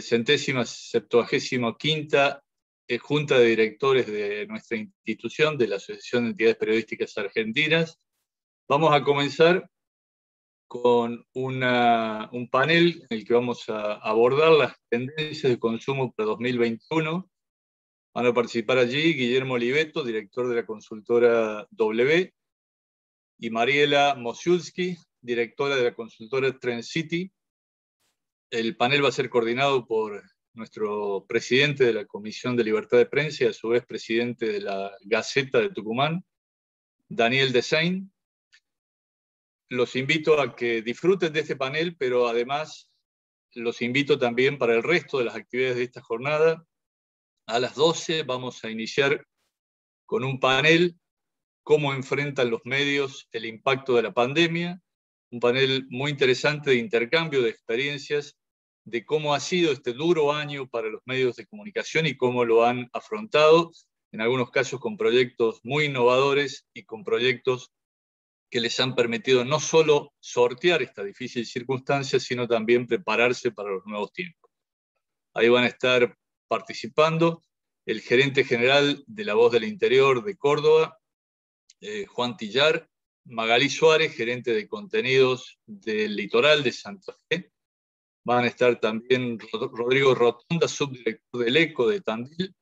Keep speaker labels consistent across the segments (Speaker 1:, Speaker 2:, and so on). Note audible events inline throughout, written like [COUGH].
Speaker 1: centésima septuagésima quinta eh, Junta de Directores de nuestra institución, de la Asociación de Entidades Periodísticas Argentinas. Vamos a comenzar con un panel en el que vamos a abordar las tendencias de consumo para 2021. Van a participar allí Guillermo Oliveto, director de la consultora W, y Mariela Mosiulski, directora de la consultora Trend City. El panel va a ser coordinado por nuestro presidente de la Comisión de Libertad de Prensa y a su vez presidente de la Gaceta de Tucumán, Daniel Desain. Los invito a que disfruten de este panel, pero además los invito también para el resto de las actividades de esta jornada. A las 12 vamos a iniciar con un panel, cómo enfrentan los medios el impacto de la pandemia, un panel muy interesante de intercambio de experiencias de cómo ha sido este duro año para los medios de comunicación y cómo lo han afrontado, en algunos casos con proyectos muy innovadores y con proyectos que les han permitido no solo sortear esta difícil circunstancia, sino también prepararse para los nuevos tiempos. Ahí van a estar participando el gerente general de La Voz del Interior de Córdoba, eh, Juan Tillar, Magalí Suárez, gerente de contenidos del Litoral de Santa Fe, van a estar también Rodrigo Rotonda, subdirector del ECO de Tandil,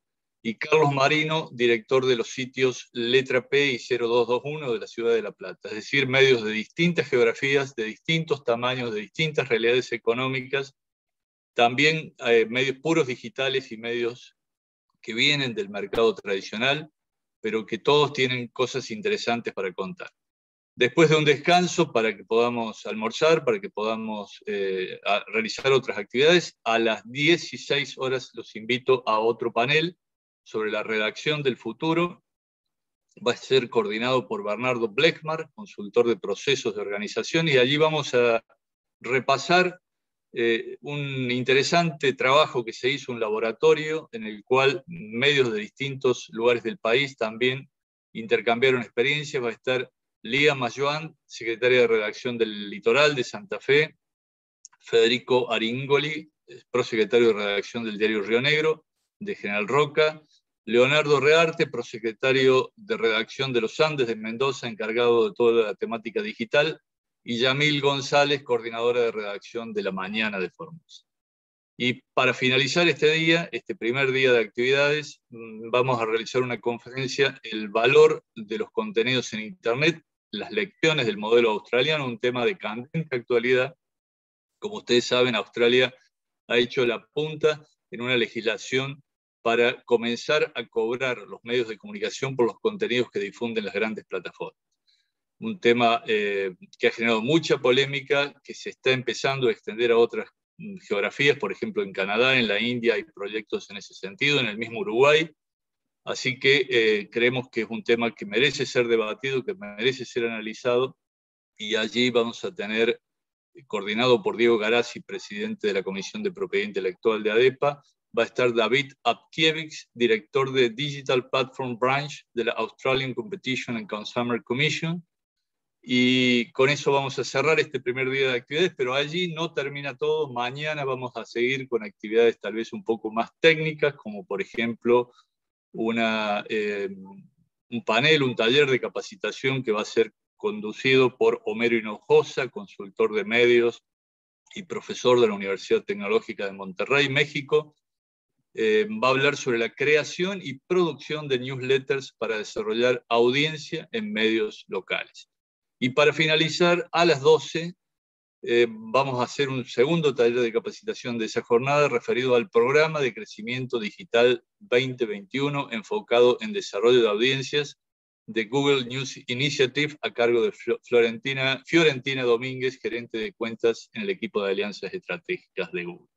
Speaker 1: y Carlos Marino, director de los sitios Letra P y 0221 de la ciudad de La Plata, es decir, medios de distintas geografías, de distintos tamaños, de distintas realidades económicas, también eh, medios puros digitales y medios que vienen del mercado tradicional, pero que todos tienen cosas interesantes para contar. Después de un descanso para que podamos almorzar, para que podamos eh, realizar otras actividades, a las 16 horas los invito a otro panel sobre la redacción del futuro. Va a ser coordinado por Bernardo Blechmar, consultor de procesos de organización, y allí vamos a repasar eh, un interesante trabajo que se hizo, un laboratorio en el cual medios de distintos lugares del país también intercambiaron experiencias. Va a estar Lía Mayoan, secretaria de redacción del Litoral de Santa Fe, Federico Aringoli, prosecretario de redacción del diario Río Negro, de General Roca, Leonardo Rearte, prosecretario de redacción de Los Andes de Mendoza, encargado de toda la temática digital, y Yamil González, coordinadora de redacción de La Mañana de Formosa. Y para finalizar este día, este primer día de actividades, mm, vamos a realizar una conferencia, El valor de los contenidos en Internet, las lecciones del modelo australiano, un tema de candente actualidad. Como ustedes saben, Australia ha hecho la punta en una legislación para comenzar a cobrar los medios de comunicación por los contenidos que difunden las grandes plataformas. Un tema eh, que ha generado mucha polémica, que se está empezando a extender a otras mm, geografías, por ejemplo en Canadá, en la India hay proyectos en ese sentido, en el mismo Uruguay, Así que eh, creemos que es un tema que merece ser debatido, que merece ser analizado, y allí vamos a tener, coordinado por Diego Garazzi, presidente de la Comisión de Propiedad Intelectual de ADEPA, va a estar David Apkiewicz, director de Digital Platform Branch de la Australian Competition and Consumer Commission. Y con eso vamos a cerrar este primer día de actividades, pero allí no termina todo. Mañana vamos a seguir con actividades tal vez un poco más técnicas, como por ejemplo una, eh, un panel, un taller de capacitación que va a ser conducido por Homero Hinojosa, consultor de medios y profesor de la Universidad Tecnológica de Monterrey, México. Eh, va a hablar sobre la creación y producción de newsletters para desarrollar audiencia en medios locales. Y para finalizar, a las 12 eh, vamos a hacer un segundo taller de capacitación de esa jornada referido al programa de crecimiento digital 2021 enfocado en desarrollo de audiencias de Google News Initiative a cargo de Florentina, Fiorentina Domínguez, gerente de cuentas en el equipo de alianzas estratégicas de Google.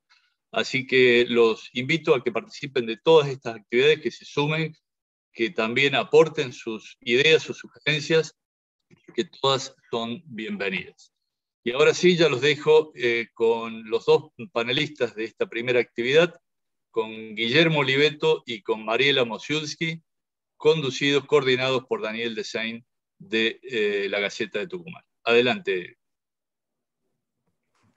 Speaker 1: Así que los invito a que participen de todas estas actividades, que se sumen, que también aporten sus ideas, sus sugerencias, que todas son bienvenidas. Y ahora sí, ya los dejo eh, con los dos panelistas de esta primera actividad, con Guillermo Oliveto y con Mariela Mosiulski, conducidos, coordinados por Daniel Desain de eh, la Gaceta de Tucumán. Adelante.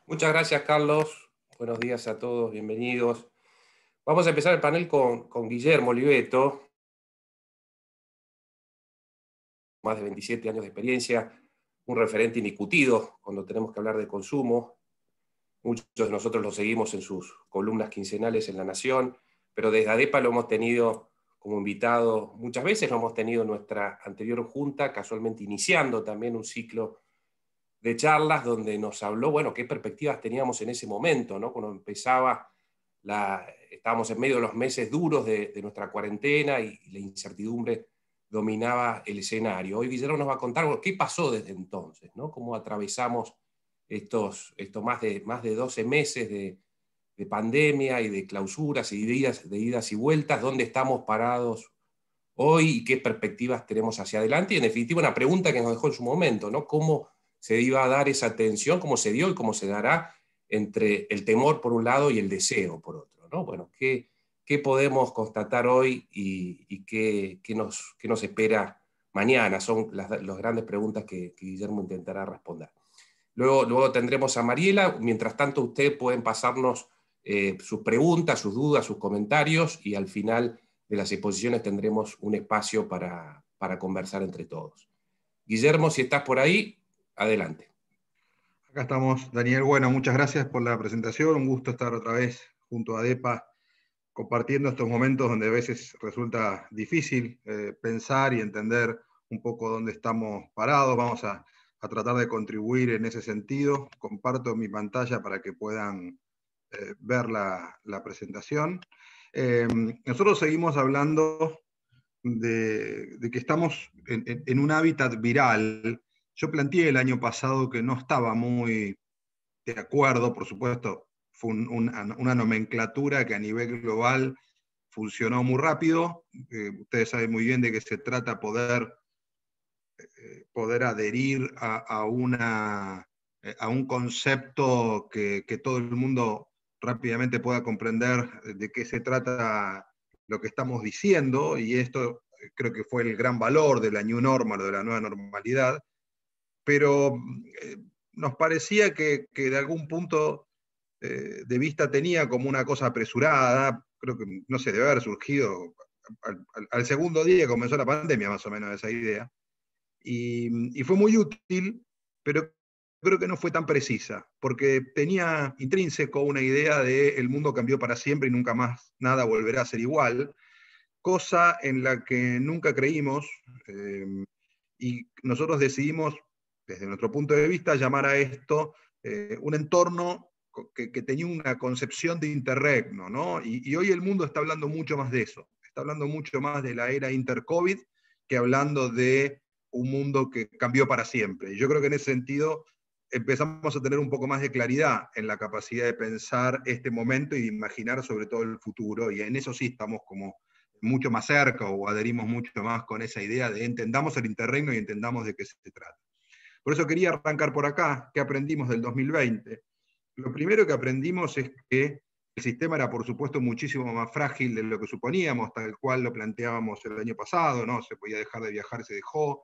Speaker 2: Muchas gracias, Carlos, Buenos días a todos, bienvenidos. Vamos a empezar el panel con, con Guillermo Oliveto, más de 27 años de experiencia, un referente indiscutido cuando tenemos que hablar de consumo. Muchos de nosotros lo seguimos en sus columnas quincenales en La Nación, pero desde ADEPA lo hemos tenido como invitado muchas veces, lo hemos tenido en nuestra anterior junta, casualmente iniciando también un ciclo de charlas donde nos habló, bueno, qué perspectivas teníamos en ese momento, ¿no? Cuando empezaba la, estábamos en medio de los meses duros de, nuestra cuarentena y, la incertidumbre dominaba el escenario. Hoy Guillermo nos va a contar qué pasó desde entonces, ¿no? Cómo atravesamos estos, estos más, de, más de 12 meses de, de pandemia y de clausuras y de idas, y vueltas, dónde estamos parados hoy y qué perspectivas tenemos hacia adelante. Y en definitiva, una pregunta que nos dejó en su momento, ¿no? ¿Cómo se iba a dar esa tensión, como se dio y cómo se dará entre el temor por un lado y el deseo por otro. ¿no? Bueno, ¿qué, qué podemos constatar hoy y, qué, nos, qué, nos, espera mañana? Son las, grandes preguntas que, Guillermo intentará responder. Luego, luego tendremos a Mariela. Mientras tanto, ustedes pueden pasarnos eh, sus preguntas, sus dudas, sus comentarios y al final de las exposiciones tendremos un espacio para, para conversar entre todos. Guillermo, si estás por ahí, Adelante.
Speaker 3: Acá estamos, Daniel. Bueno, muchas gracias por la presentación. Un gusto estar otra vez junto a DEPA compartiendo estos momentos donde a veces resulta difícil eh, pensar y entender un poco dónde estamos parados. Vamos a, tratar de contribuir en ese sentido. Comparto mi pantalla para que puedan eh, ver la, presentación. Eh, nosotros seguimos hablando de, que estamos en un hábitat viral yo planteé el año pasado que no estaba muy de acuerdo, por supuesto, fue una, nomenclatura que a nivel global funcionó muy rápido. Eh, ustedes saben muy bien de qué se trata poder, eh, poder adherir a, una, eh, a un concepto que, que, todo el mundo rápidamente pueda comprender de qué se trata lo que estamos diciendo, y esto creo que fue el gran valor de la New Normal o de la nueva normalidad, pero nos parecía que, de algún punto eh, de vista tenía como una cosa apresurada, creo que no se debe haber surgido al, segundo día que comenzó la pandemia, más o menos, esa idea. Y, fue muy útil, pero creo que no fue tan precisa, porque tenía intrínseco una idea de el mundo cambió para siempre y nunca más nada volverá a ser igual, cosa en la que nunca creímos, eh, y nosotros decidimos desde nuestro punto de vista, llamar a esto eh, un entorno que, tenía una concepción de interregno, ¿no? Y, hoy el mundo está hablando mucho más de eso, está hablando mucho más de la era inter-COVID que hablando de un mundo que cambió para siempre. Y yo creo que en ese sentido empezamos a tener un poco más de claridad en la capacidad de pensar este momento y de imaginar sobre todo el futuro, y en eso sí estamos como mucho más cerca o adherimos mucho más con esa idea de entendamos el interregno y entendamos de qué se trata. Por eso quería arrancar por acá, ¿qué aprendimos del 2020? Lo primero que aprendimos es que el sistema era, por supuesto, muchísimo más frágil de lo que suponíamos, tal cual lo planteábamos el año pasado, no se podía dejar de viajar, se dejó,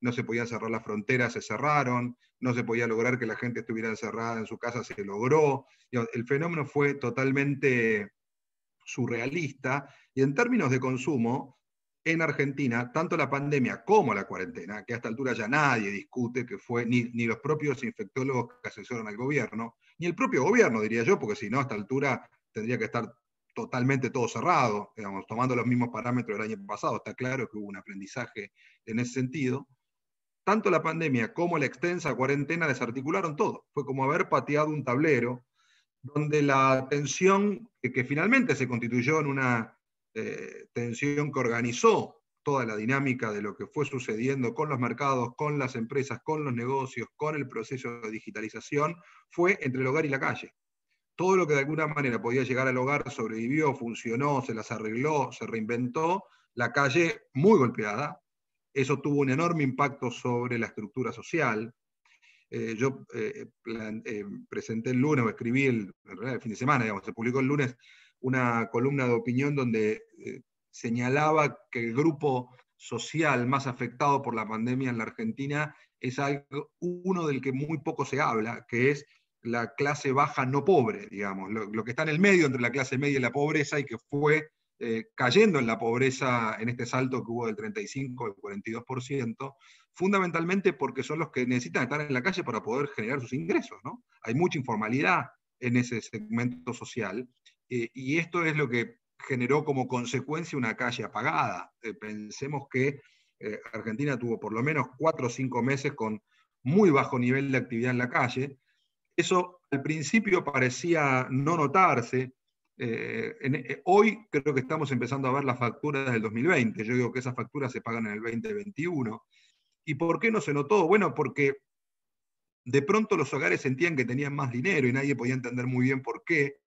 Speaker 3: no se podían cerrar las fronteras, se cerraron, no se podía lograr que la gente estuviera encerrada en su casa, se logró. El fenómeno fue totalmente surrealista y en términos de consumo, en Argentina, tanto la pandemia como la cuarentena, que a esta altura ya nadie discute que fue ni, los propios infectólogos que asesoran al gobierno, ni el propio gobierno, diría yo, porque si no, a esta altura tendría que estar totalmente todo cerrado, digamos, tomando los mismos parámetros del año pasado. Está claro que hubo un aprendizaje en ese sentido. Tanto la pandemia como la extensa cuarentena desarticularon todo. Fue como haber pateado un tablero donde la tensión que finalmente se constituyó en una eh, tensión que organizó toda la dinámica de lo que fue sucediendo con los mercados, con las empresas, con los negocios, con el proceso de digitalización, fue entre el hogar y la calle. Todo lo que de alguna manera podía llegar al hogar sobrevivió, funcionó, se las arregló, se reinventó, la calle muy golpeada. Eso tuvo un enorme impacto sobre la estructura social. Eh, yo eh, presenté el lunes, o escribí el, el fin de semana, digamos, se publicó el lunes una columna de opinión donde eh, señalaba que el grupo social más afectado por la pandemia en la Argentina es algo, uno del que muy poco se habla, que es la clase baja no pobre, digamos, lo, que está en el medio entre la clase media y la pobreza y que fue eh, cayendo en la pobreza en este salto que hubo del 35 al 42%, fundamentalmente porque son los que necesitan estar en la calle para poder generar sus ingresos. ¿no? Hay mucha informalidad en ese segmento social eh, y esto es lo que generó como consecuencia una calle apagada. Eh, pensemos que Argentina tuvo por lo menos cuatro o cinco meses con muy bajo nivel de actividad en la calle, eso al principio parecía no notarse. Eh, eh, hoy creo que estamos empezando a ver las facturas del 2020. Yo digo que esas facturas se pagan en el 2021. ¿Y por qué no se notó? Bueno, porque de pronto los hogares sentían que tenían más dinero y nadie podía entender muy bien por qué.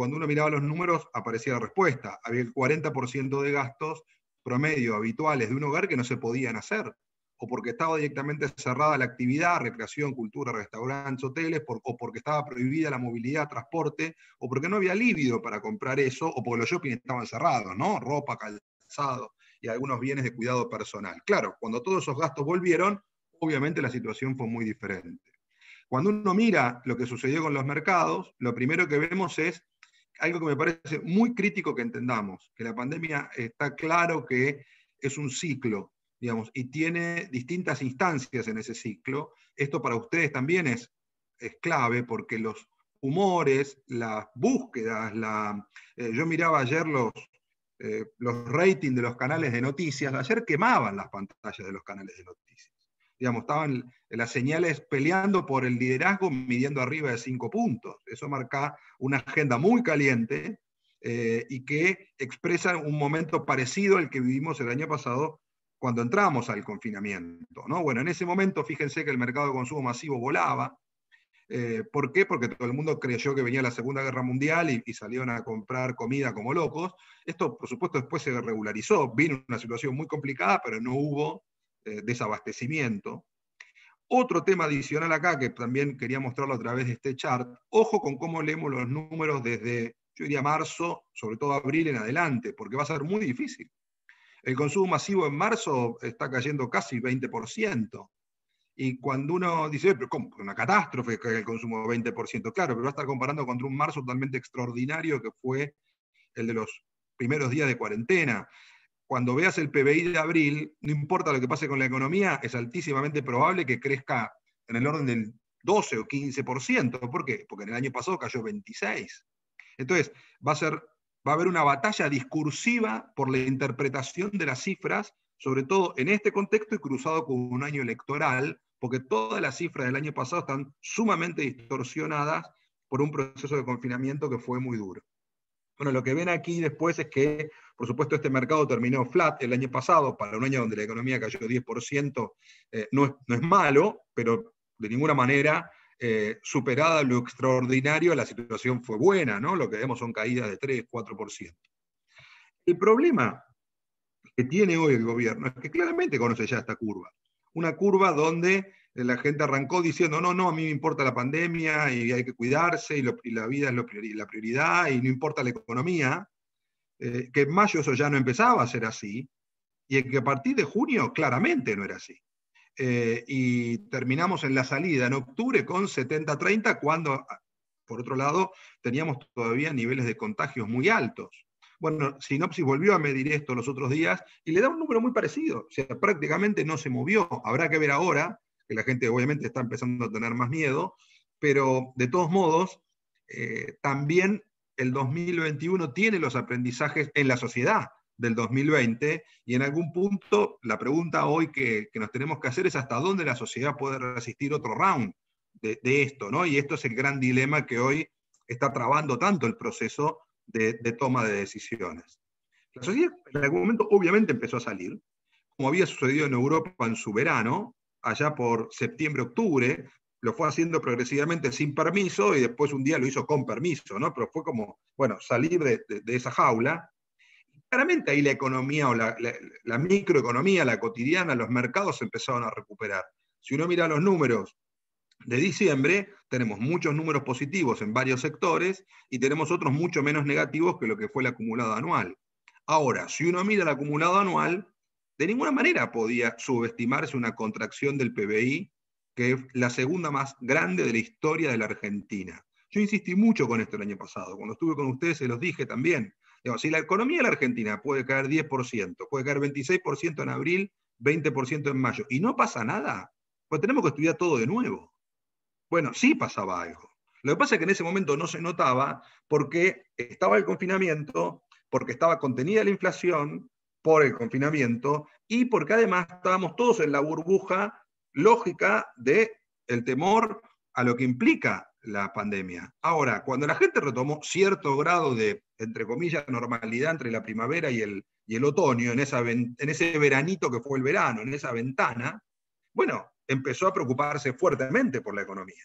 Speaker 3: Cuando uno miraba los números aparecía la respuesta. Había el 40% de gastos promedio habituales de un hogar que no se podían hacer o porque estaba directamente cerrada la actividad, recreación, cultura, restaurantes, hoteles, o porque estaba prohibida la movilidad, transporte, o porque no había líbido para comprar eso, o porque los shopping estaban cerrados, ¿no? Ropa, calzado y algunos bienes de cuidado personal. Claro, cuando todos esos gastos volvieron, obviamente la situación fue muy diferente. Cuando uno mira lo que sucedió con los mercados, lo primero que vemos es algo que me parece muy crítico que entendamos, que la pandemia está claro que es un ciclo, digamos, y tiene distintas instancias en ese ciclo. Esto para ustedes también es, es clave porque los humores, las búsquedas, la, eh, yo miraba ayer los, eh, los ratings de los canales de noticias, ayer quemaban las pantallas de los canales de noticias. Estaban las señales peleando por el liderazgo, midiendo arriba de cinco puntos. Eso marca una agenda muy caliente eh, y que expresa un momento parecido al que vivimos el año pasado cuando entramos al confinamiento. ¿no? Bueno, en ese momento fíjense que el mercado de consumo masivo volaba. Eh, ¿Por qué? Porque todo el mundo creyó que venía la Segunda Guerra Mundial y, salieron a comprar comida como locos. Esto, por supuesto, después se regularizó. Vino una situación muy complicada, pero no hubo eh, desabastecimiento. Otro tema adicional acá, que también quería mostrarlo a través de este chart, ojo con cómo leemos los números desde, yo diría, marzo, sobre todo abril en adelante, porque va a ser muy difícil. El consumo masivo en marzo está cayendo casi 20%. Y cuando uno dice, pero ¿cómo? Una catástrofe que el consumo 20%. Claro, pero va a estar comparando contra un marzo totalmente extraordinario que fue el de los primeros días de cuarentena. Cuando veas el PBI de abril, no importa lo que pase con la economía, es altísimamente probable que crezca en el orden del 12 o 15%. ¿Por qué? Porque en el año pasado cayó 26. Entonces, va a ser va a haber una batalla discursiva por la interpretación de las cifras, sobre todo en este contexto y cruzado con un año electoral, porque todas las cifras del año pasado están sumamente distorsionadas por un proceso de confinamiento que fue muy duro. Bueno, lo que ven aquí después es que, por supuesto, este mercado terminó flat el año pasado, para un año donde la economía cayó 10%, eh, no, es, no es malo, pero de ninguna manera eh, superada lo extraordinario, la situación fue buena, ¿no? Lo que vemos son caídas de 3, 4%. El problema que tiene hoy el gobierno es que claramente conoce ya esta curva. Una curva donde la gente arrancó diciendo, no, no, a mí me importa la pandemia y hay que cuidarse y, la vida es la prioridad y no importa la economía, eh, que en mayo eso ya no empezaba a ser así y que a partir de junio claramente no era así. Eh, y terminamos en la salida en octubre con 70-30, cuando, ah, por otro lado, teníamos todavía niveles de contagios muy altos. Bueno, Sinopsis volvió a medir esto los otros días y le da un número muy parecido, o sea, prácticamente no se movió. Habrá que ver ahora, que la gente obviamente está empezando a tener más miedo, pero de todos modos, eh, también el 2021 tiene los aprendizajes en la sociedad del 2020 y en algún punto la pregunta hoy que, nos tenemos que hacer es hasta dónde la sociedad puede resistir otro round de, esto, ¿no? Y esto es el gran dilema que hoy está trabando tanto el proceso de, toma de decisiones. La sociedad en algún momento obviamente empezó a salir, como había sucedido en Europa en su verano, allá por septiembre-octubre, lo fue haciendo progresivamente sin permiso y después un día lo hizo con permiso, ¿no? Pero fue como, bueno, salir de, de esa jaula claramente ahí la economía o la, microeconomía, la cotidiana, los mercados empezaron a recuperar. Si uno mira los números de diciembre, tenemos muchos números positivos en varios sectores y tenemos otros mucho menos negativos que lo que fue el acumulado anual. Ahora, si uno mira el acumulado anual, de ninguna manera podía subestimarse una contracción del PBI que es la segunda más grande de la historia de la Argentina. Yo insistí mucho con esto el año pasado. Cuando estuve con ustedes se los dije también. si la economía de la Argentina puede caer 10%, puede caer 26% en abril, 20% en mayo, y no pasa nada, pues tenemos que estudiar todo de nuevo. Bueno, sí pasaba algo. Lo que pasa es que en ese momento no se notaba porque estaba el confinamiento, porque estaba contenida la inflación por el confinamiento y porque además estábamos todos en la burbuja lógica del el temor a lo que implica la pandemia. Ahora, cuando la gente retomó cierto grado de, entre comillas, normalidad entre la primavera y el, y el otoño, en, esa, en ese veranito que fue el verano, en esa ventana, bueno, empezó a preocuparse fuertemente por la economía.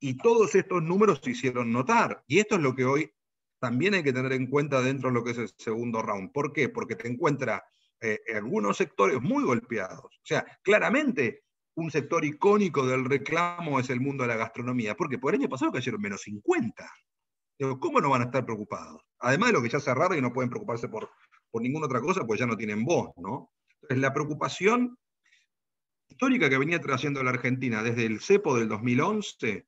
Speaker 3: Y todos estos números se hicieron notar. Y esto es lo que hoy también hay que tener en cuenta dentro de lo que es el segundo round. ¿Por qué? Porque te encuentra eh, algunos sectores muy golpeados. O sea, claramente un sector icónico del reclamo es el mundo de la gastronomía, porque por el año pasado cayeron menos 50. ¿Cómo no van a estar preocupados? Además de lo que ya cerraron y no pueden preocuparse por, por ninguna otra cosa, pues ya no tienen voz, ¿no? Entonces, la preocupación histórica que venía trayendo la Argentina desde el cepo del 2011,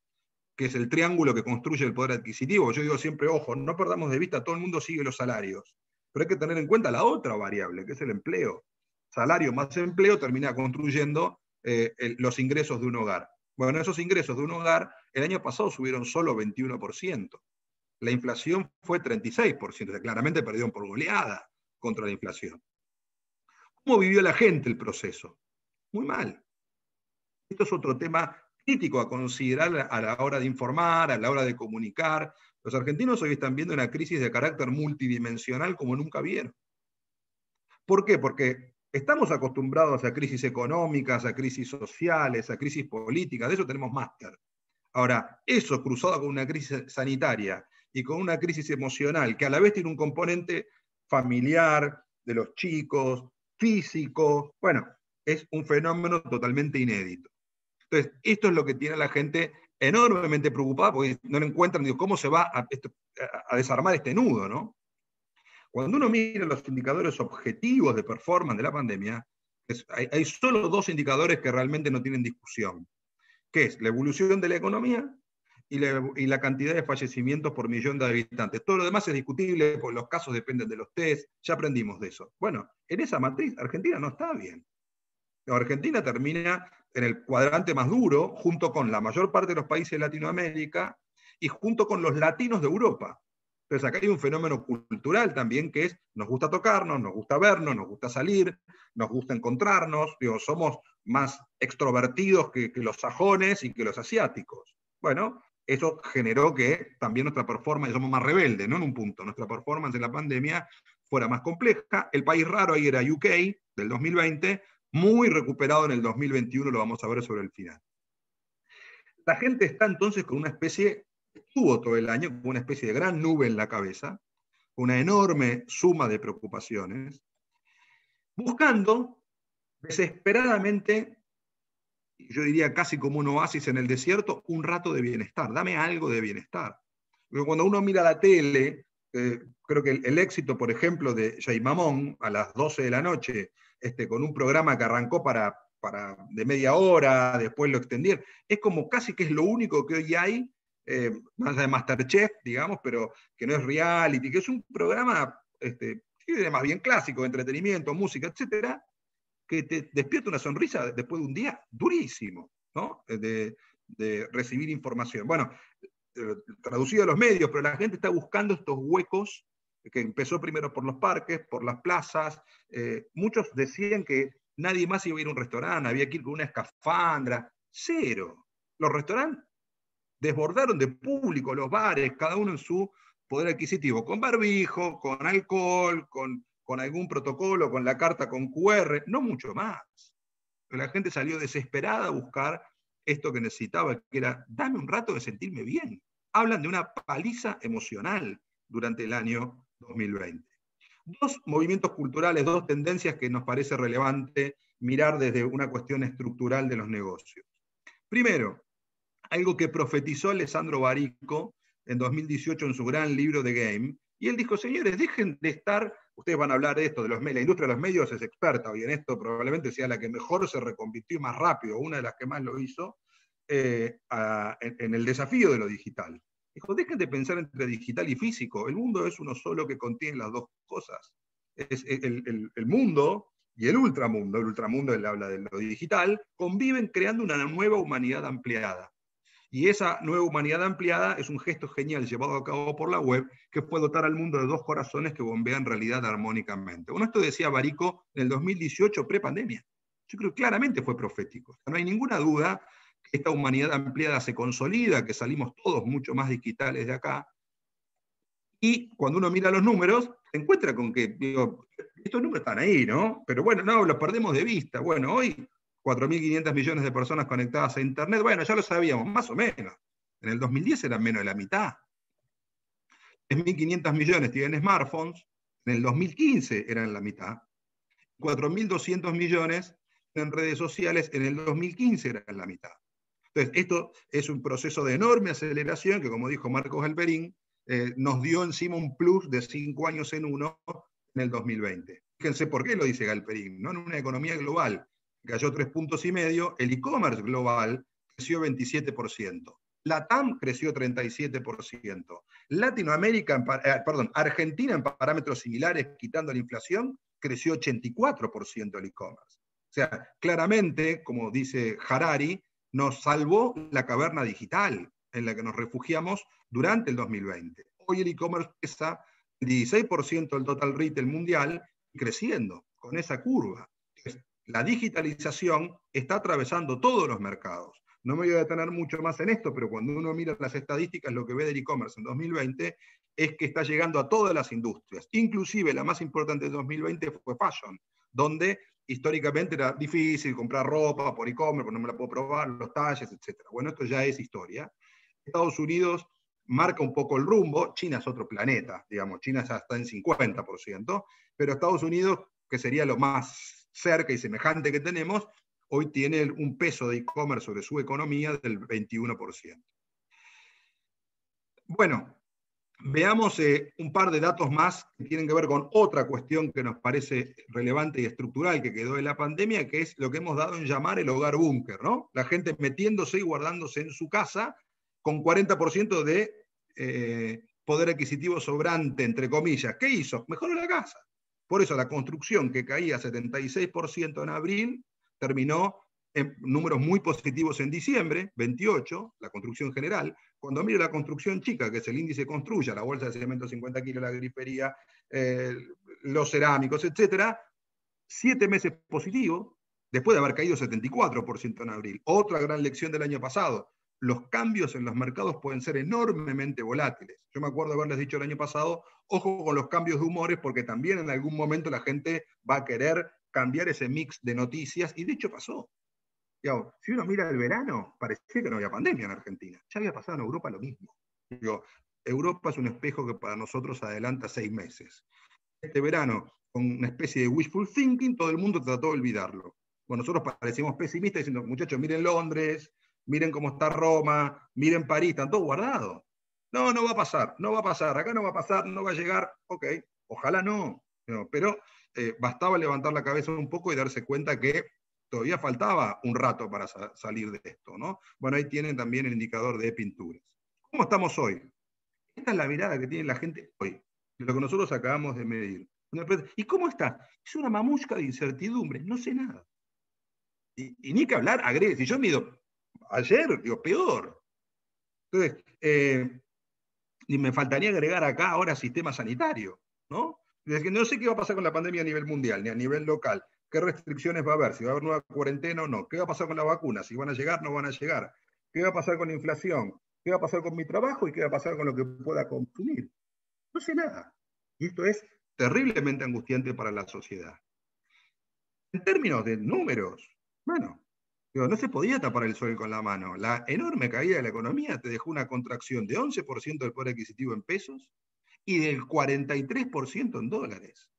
Speaker 3: que es el triángulo que construye el poder adquisitivo, yo digo siempre, ojo, no perdamos de vista, todo el mundo sigue los salarios, pero hay que tener en cuenta la otra variable, que es el empleo. Salario más empleo termina construyendo eh, los ingresos de un hogar. Bueno, esos ingresos de un hogar el año pasado subieron solo 21%. La inflación fue 36%, claramente perdieron por goleada contra la inflación. ¿Cómo vivió la gente el proceso? Muy mal. Esto es otro tema crítico a considerar a la hora de informar, a la hora de comunicar. Los argentinos hoy están viendo una crisis de carácter multidimensional como nunca vieron. ¿Por qué? Porque Estamos acostumbrados a crisis económicas, a crisis sociales, a crisis políticas, de eso tenemos máster. Ahora, eso cruzado con una crisis sanitaria y con una crisis emocional, que a la vez tiene un componente familiar, de los chicos, físico, bueno, es un fenómeno totalmente inédito. Entonces, esto es lo que tiene a la gente enormemente preocupada, porque no encuentran digo, cómo se va a, desarmar este nudo, ¿no? Cuando uno mira los indicadores objetivos de performance de la pandemia, hay, solo dos indicadores que realmente no tienen discusión, que es la evolución de la economía y la, cantidad de fallecimientos por millón de habitantes. Todo lo demás es discutible, porque los casos dependen de los test, ya aprendimos de eso. Bueno, en esa matriz Argentina no está bien. Argentina termina en el cuadrante más duro, junto con la mayor parte de los países de Latinoamérica y junto con los latinos de Europa. Entonces acá hay un fenómeno cultural también que es, nos gusta tocarnos, nos gusta vernos, nos gusta salir, nos gusta encontrarnos, digo, somos más extrovertidos que, los sajones y que los asiáticos. Bueno, eso generó que también nuestra performance, somos más rebeldes, ¿no? En un punto, nuestra performance en la pandemia fuera más compleja. El país raro ahí era UK, del 2020, muy recuperado en el 2021, lo vamos a ver sobre el final. La gente está entonces con una especie estuvo todo el año con una especie de gran nube en la cabeza, una enorme suma de preocupaciones, buscando desesperadamente, yo diría casi como un oasis en el desierto, un rato de bienestar. Dame algo de bienestar. cuando uno mira la tele, eh, creo que el, éxito, por ejemplo, de Jay Mamón a las 12 de la noche, este, con un programa que arrancó para, para de media hora, después lo extendieron, es como casi que es lo único que hoy hay eh, más de Masterchef, digamos, pero que no es reality, que es un programa este, más bien clásico, de entretenimiento, música, etcétera, que te despierta una sonrisa después de un día durísimo, ¿no? De, recibir información. Bueno, eh, traducido a los medios, pero la gente está buscando estos huecos que empezó primero por los parques, por las plazas. Eh, muchos decían que nadie más iba a ir a un restaurante, había que ir con una escafandra. Cero. Los restaurantes desbordaron de público los bares, cada uno en su poder adquisitivo, con barbijo, con alcohol, con, con algún protocolo, con la carta con QR, no mucho más. La gente salió desesperada a buscar esto que necesitaba, que era, dame un rato de sentirme bien. Hablan de una paliza emocional durante el año 2020. Dos movimientos culturales, dos tendencias que nos parece relevante mirar desde una cuestión estructural de los negocios. Primero, algo que profetizó Alessandro Barico en 2018 en su gran libro The Game. Y él dijo, señores, dejen de estar ustedes van a hablar de esto, de los la industria de los medios es experta hoy en esto, probablemente sea la que mejor se reconvirtió más rápido, una de las que más lo hizo, eh, en, el desafío de lo digital. Dijo, dejen de pensar entre digital y físico, el mundo es uno solo que contiene las dos cosas. Es el, el mundo y el ultramundo, el ultramundo él habla de lo digital, conviven creando una nueva humanidad ampliada. Y esa nueva humanidad ampliada es un gesto genial llevado a cabo por la web que fue dotar al mundo de dos corazones que bombean realidad armónicamente. Bueno, esto decía Barico en el 2018, pre-pandemia. Yo creo que claramente fue profético. No hay ninguna duda esta humanidad ampliada se consolida, que salimos todos mucho más digitales de acá. Y cuando uno mira los números, se encuentra con que, digo, estos números están ahí, ¿no? Pero bueno, no, los perdemos de vista. Bueno, hoy 4.500 millones de personas conectadas a Internet, bueno, ya lo sabíamos, más o menos. En el 2010 eran menos de la mitad. 3.500 millones tienen smartphones, en el 2015 eran la mitad. 4.200 millones en redes sociales, en el 2015 eran la mitad. Entonces, esto es un proceso de enorme aceleración que, como dijo Marcos Alperín, eh, nos dio encima un plus de cinco años en uno en el 2020. Fíjense por qué lo dice Galperín, ¿no? En una economía global cayó tres puntos y medio, el e-commerce global creció 27%. La TAM creció 37%. Latinoamérica, eh, perdón, Argentina en parámetros similares, quitando la inflación, creció 84% el e-commerce. O sea, claramente, como dice Harari, nos salvó la caverna digital en la que nos refugiamos durante el 2020. Hoy el e-commerce pesa el 16% del total retail mundial creciendo con esa curva la digitalización está atravesando todos los mercados. No me voy a detener mucho más en esto, pero cuando uno mira las estadísticas, lo que ve del e-commerce en 2020 es que está llegando a todas las industrias. Inclusive la más importante de 2020 fue fashion, donde históricamente era difícil comprar ropa por e-commerce, porque no me la puedo probar, los talles, etc. Bueno, esto ya es historia. Estados Unidos marca un poco el rumbo, China es otro planeta, digamos, China ya está en 50%, pero Estados Unidos, que sería lo más cerca y semejante que tenemos, hoy tiene un peso de e-commerce sobre su economía del 21%. Bueno, veamos eh, un par de datos más que tienen que ver con otra cuestión que nos parece relevante y estructural que quedó de la pandemia, que es lo que hemos dado en llamar el hogar búnker, ¿no? La gente metiéndose y guardándose en su casa con 40% de eh, poder adquisitivo sobrante, entre comillas. ¿Qué hizo? Mejoró la casa. Por eso la construcción que caía 76% en abril terminó en números muy positivos en diciembre, 28, la construcción general. Cuando miro la construcción chica, que es el índice construya, la bolsa de cemento 50 kilos, la grifería, eh, los cerámicos, etc., siete meses positivos, después de haber caído 74% en abril. Otra gran lección del año pasado los cambios en los mercados pueden ser enormemente volátiles. Yo me acuerdo haberles dicho el año pasado, ojo con los cambios de humores, porque también en algún momento la gente va a querer cambiar ese mix de noticias, y de hecho pasó. Si uno mira el verano, parecía que no había pandemia en Argentina. Ya había pasado en Europa lo mismo. Europa es un espejo que para nosotros adelanta seis meses. Este verano, con una especie de wishful thinking, todo el mundo trató de olvidarlo. Nosotros parecíamos pesimistas diciendo, muchachos, miren Londres, miren cómo está Roma, miren París, están todos guardados. No, no va a pasar, no va a pasar, acá no va a pasar, no va a llegar, ok, ojalá no, pero eh, bastaba levantar la cabeza un poco y darse cuenta que todavía faltaba un rato para salir de esto, ¿no? Bueno, ahí tienen también el indicador de pinturas. ¿Cómo estamos hoy? Esta es la mirada que tiene la gente hoy, de lo que nosotros acabamos de medir. ¿Y cómo está? Es una mamusca de incertidumbre, no sé nada. Y, ni que hablar, agrede. Si yo mido ayer, digo, peor. Entonces, eh, y me faltaría agregar acá ahora sistema sanitario, ¿no? que no sé qué va a pasar con la pandemia a nivel mundial, ni a nivel local, qué restricciones va a haber, si va a haber nueva cuarentena o no, qué va a pasar con las vacunas, si van a llegar o no van a llegar, qué va a pasar con la inflación, qué va a pasar con mi trabajo y qué va a pasar con lo que pueda consumir. No sé nada. Y esto es terriblemente angustiante para la sociedad. En términos de números, bueno, no se podía tapar el sol con la mano. La enorme caída de la economía te dejó una contracción de 11% del poder adquisitivo en pesos y del 43% en dólares.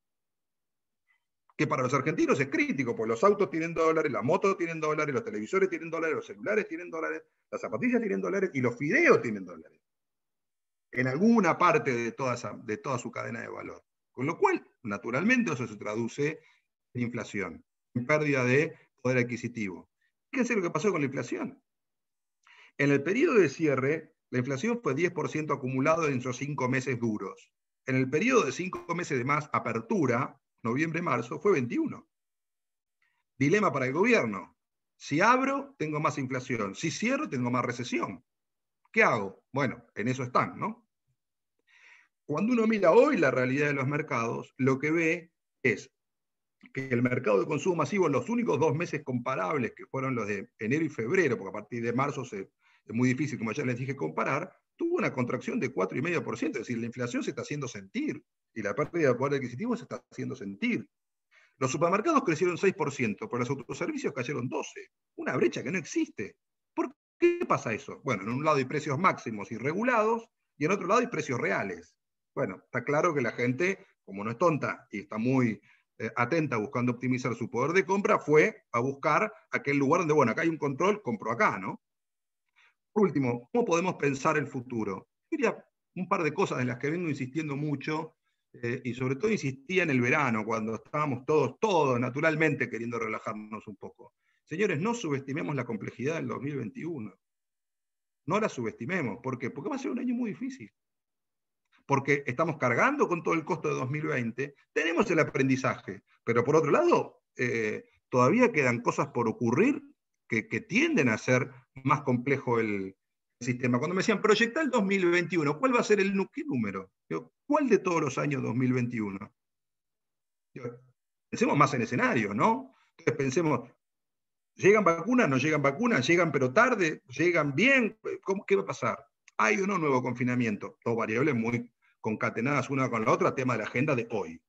Speaker 3: Que para los argentinos es crítico, porque los autos tienen dólares, las motos tienen dólares, los televisores tienen dólares, los celulares tienen dólares, las zapatillas tienen dólares y los fideos tienen dólares. En alguna parte de toda, de toda su cadena de valor. Con lo cual, naturalmente, eso se traduce en inflación, en pérdida de poder adquisitivo. Fíjense lo que pasó con la inflación. En el periodo de cierre, la inflación fue 10% acumulado en esos cinco meses duros. En el periodo de cinco meses de más apertura, noviembre-marzo, fue 21. Dilema para el gobierno. Si abro, tengo más inflación. Si cierro, tengo más recesión. ¿Qué hago? Bueno, en eso están, ¿no? Cuando uno mira hoy la realidad de los mercados, lo que ve es que el mercado de consumo masivo los únicos dos meses comparables, que fueron los de enero y febrero, porque a partir de marzo es muy difícil, como ya les dije, comparar, tuvo una contracción de 4,5%, es decir, la inflación se está haciendo sentir y la pérdida de poder adquisitivo se está haciendo sentir. Los supermercados crecieron 6%, pero los autoservicios cayeron 12%, una brecha que no existe. ¿Por qué pasa eso? Bueno, en un lado hay precios máximos y regulados y en otro lado hay precios reales. Bueno, está claro que la gente, como no es tonta y está muy eh, atenta buscando optimizar su poder de compra, fue a buscar aquel lugar donde, bueno, acá hay un control, compro acá, ¿no? Por último, ¿cómo podemos pensar el futuro? Diría un par de cosas en las que vengo insistiendo mucho eh, y sobre todo insistía en el verano, cuando estábamos todos, todos naturalmente queriendo relajarnos un poco. Señores, no subestimemos la complejidad del 2021. No la subestimemos. ¿Por qué? Porque va a ser un año muy difícil porque estamos cargando con todo el costo de 2020, tenemos el aprendizaje, pero por otro lado, eh, todavía quedan cosas por ocurrir que, tienden a ser más complejo el, sistema. Cuando me decían, proyecta el 2021, ¿cuál va a ser el número? ¿Cuál de todos los años 2021? pensemos más en escenario, ¿no? Entonces pensemos, ¿llegan vacunas? ¿No llegan vacunas? ¿Llegan pero tarde? ¿Llegan bien? ¿Cómo, ¿Qué va a pasar? ¿Hay o no nuevo confinamiento? Dos variables muy concatenadas una con la otra, tema de la agenda de hoy.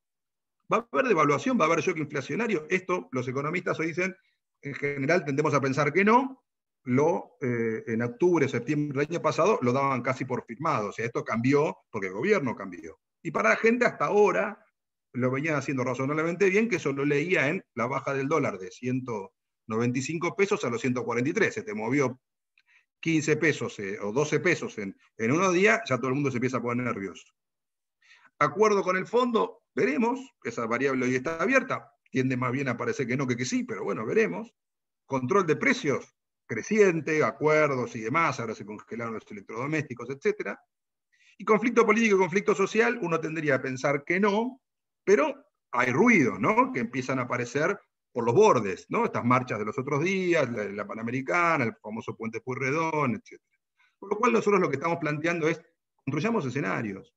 Speaker 3: ¿Va a haber devaluación? ¿Va a haber shock inflacionario? Esto los economistas hoy dicen, en general tendemos a pensar que no. Lo, eh, en octubre, septiembre del año pasado lo daban casi por firmado. O sea, esto cambió porque el gobierno cambió. Y para la gente hasta ahora lo venían haciendo razonablemente bien, que eso lo leía en la baja del dólar de 195 pesos a los 143. Se te movió 15 pesos eh, o 12 pesos en, en unos días, ya todo el mundo se empieza a poner nervioso. Acuerdo con el fondo, veremos, esa variable hoy está abierta, tiende más bien a parecer que no que que sí, pero bueno, veremos. Control de precios creciente, acuerdos y demás, ahora se congelaron los electrodomésticos, etc. Y conflicto político y conflicto social, uno tendría que pensar que no, pero hay ruido, ¿no? Que empiezan a aparecer por los bordes, ¿no? Estas marchas de los otros días, la, Panamericana, el famoso puente Purredón, etc. Por lo cual nosotros lo que estamos planteando es, construyamos escenarios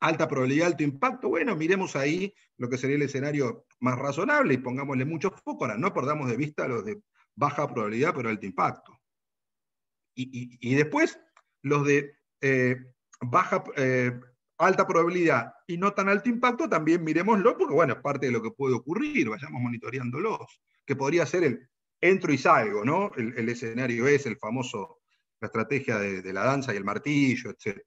Speaker 3: alta probabilidad, alto impacto, bueno, miremos ahí lo que sería el escenario más razonable y pongámosle mucho foco, ahora no perdamos de vista los de baja probabilidad pero alto impacto. Y, después los de eh, baja, eh, alta probabilidad y no tan alto impacto, también miremoslo, porque bueno, es parte de lo que puede ocurrir, vayamos monitoreándolos, que podría ser el entro y salgo, ¿no? El, escenario es el famoso, la estrategia de la danza y el martillo, etc.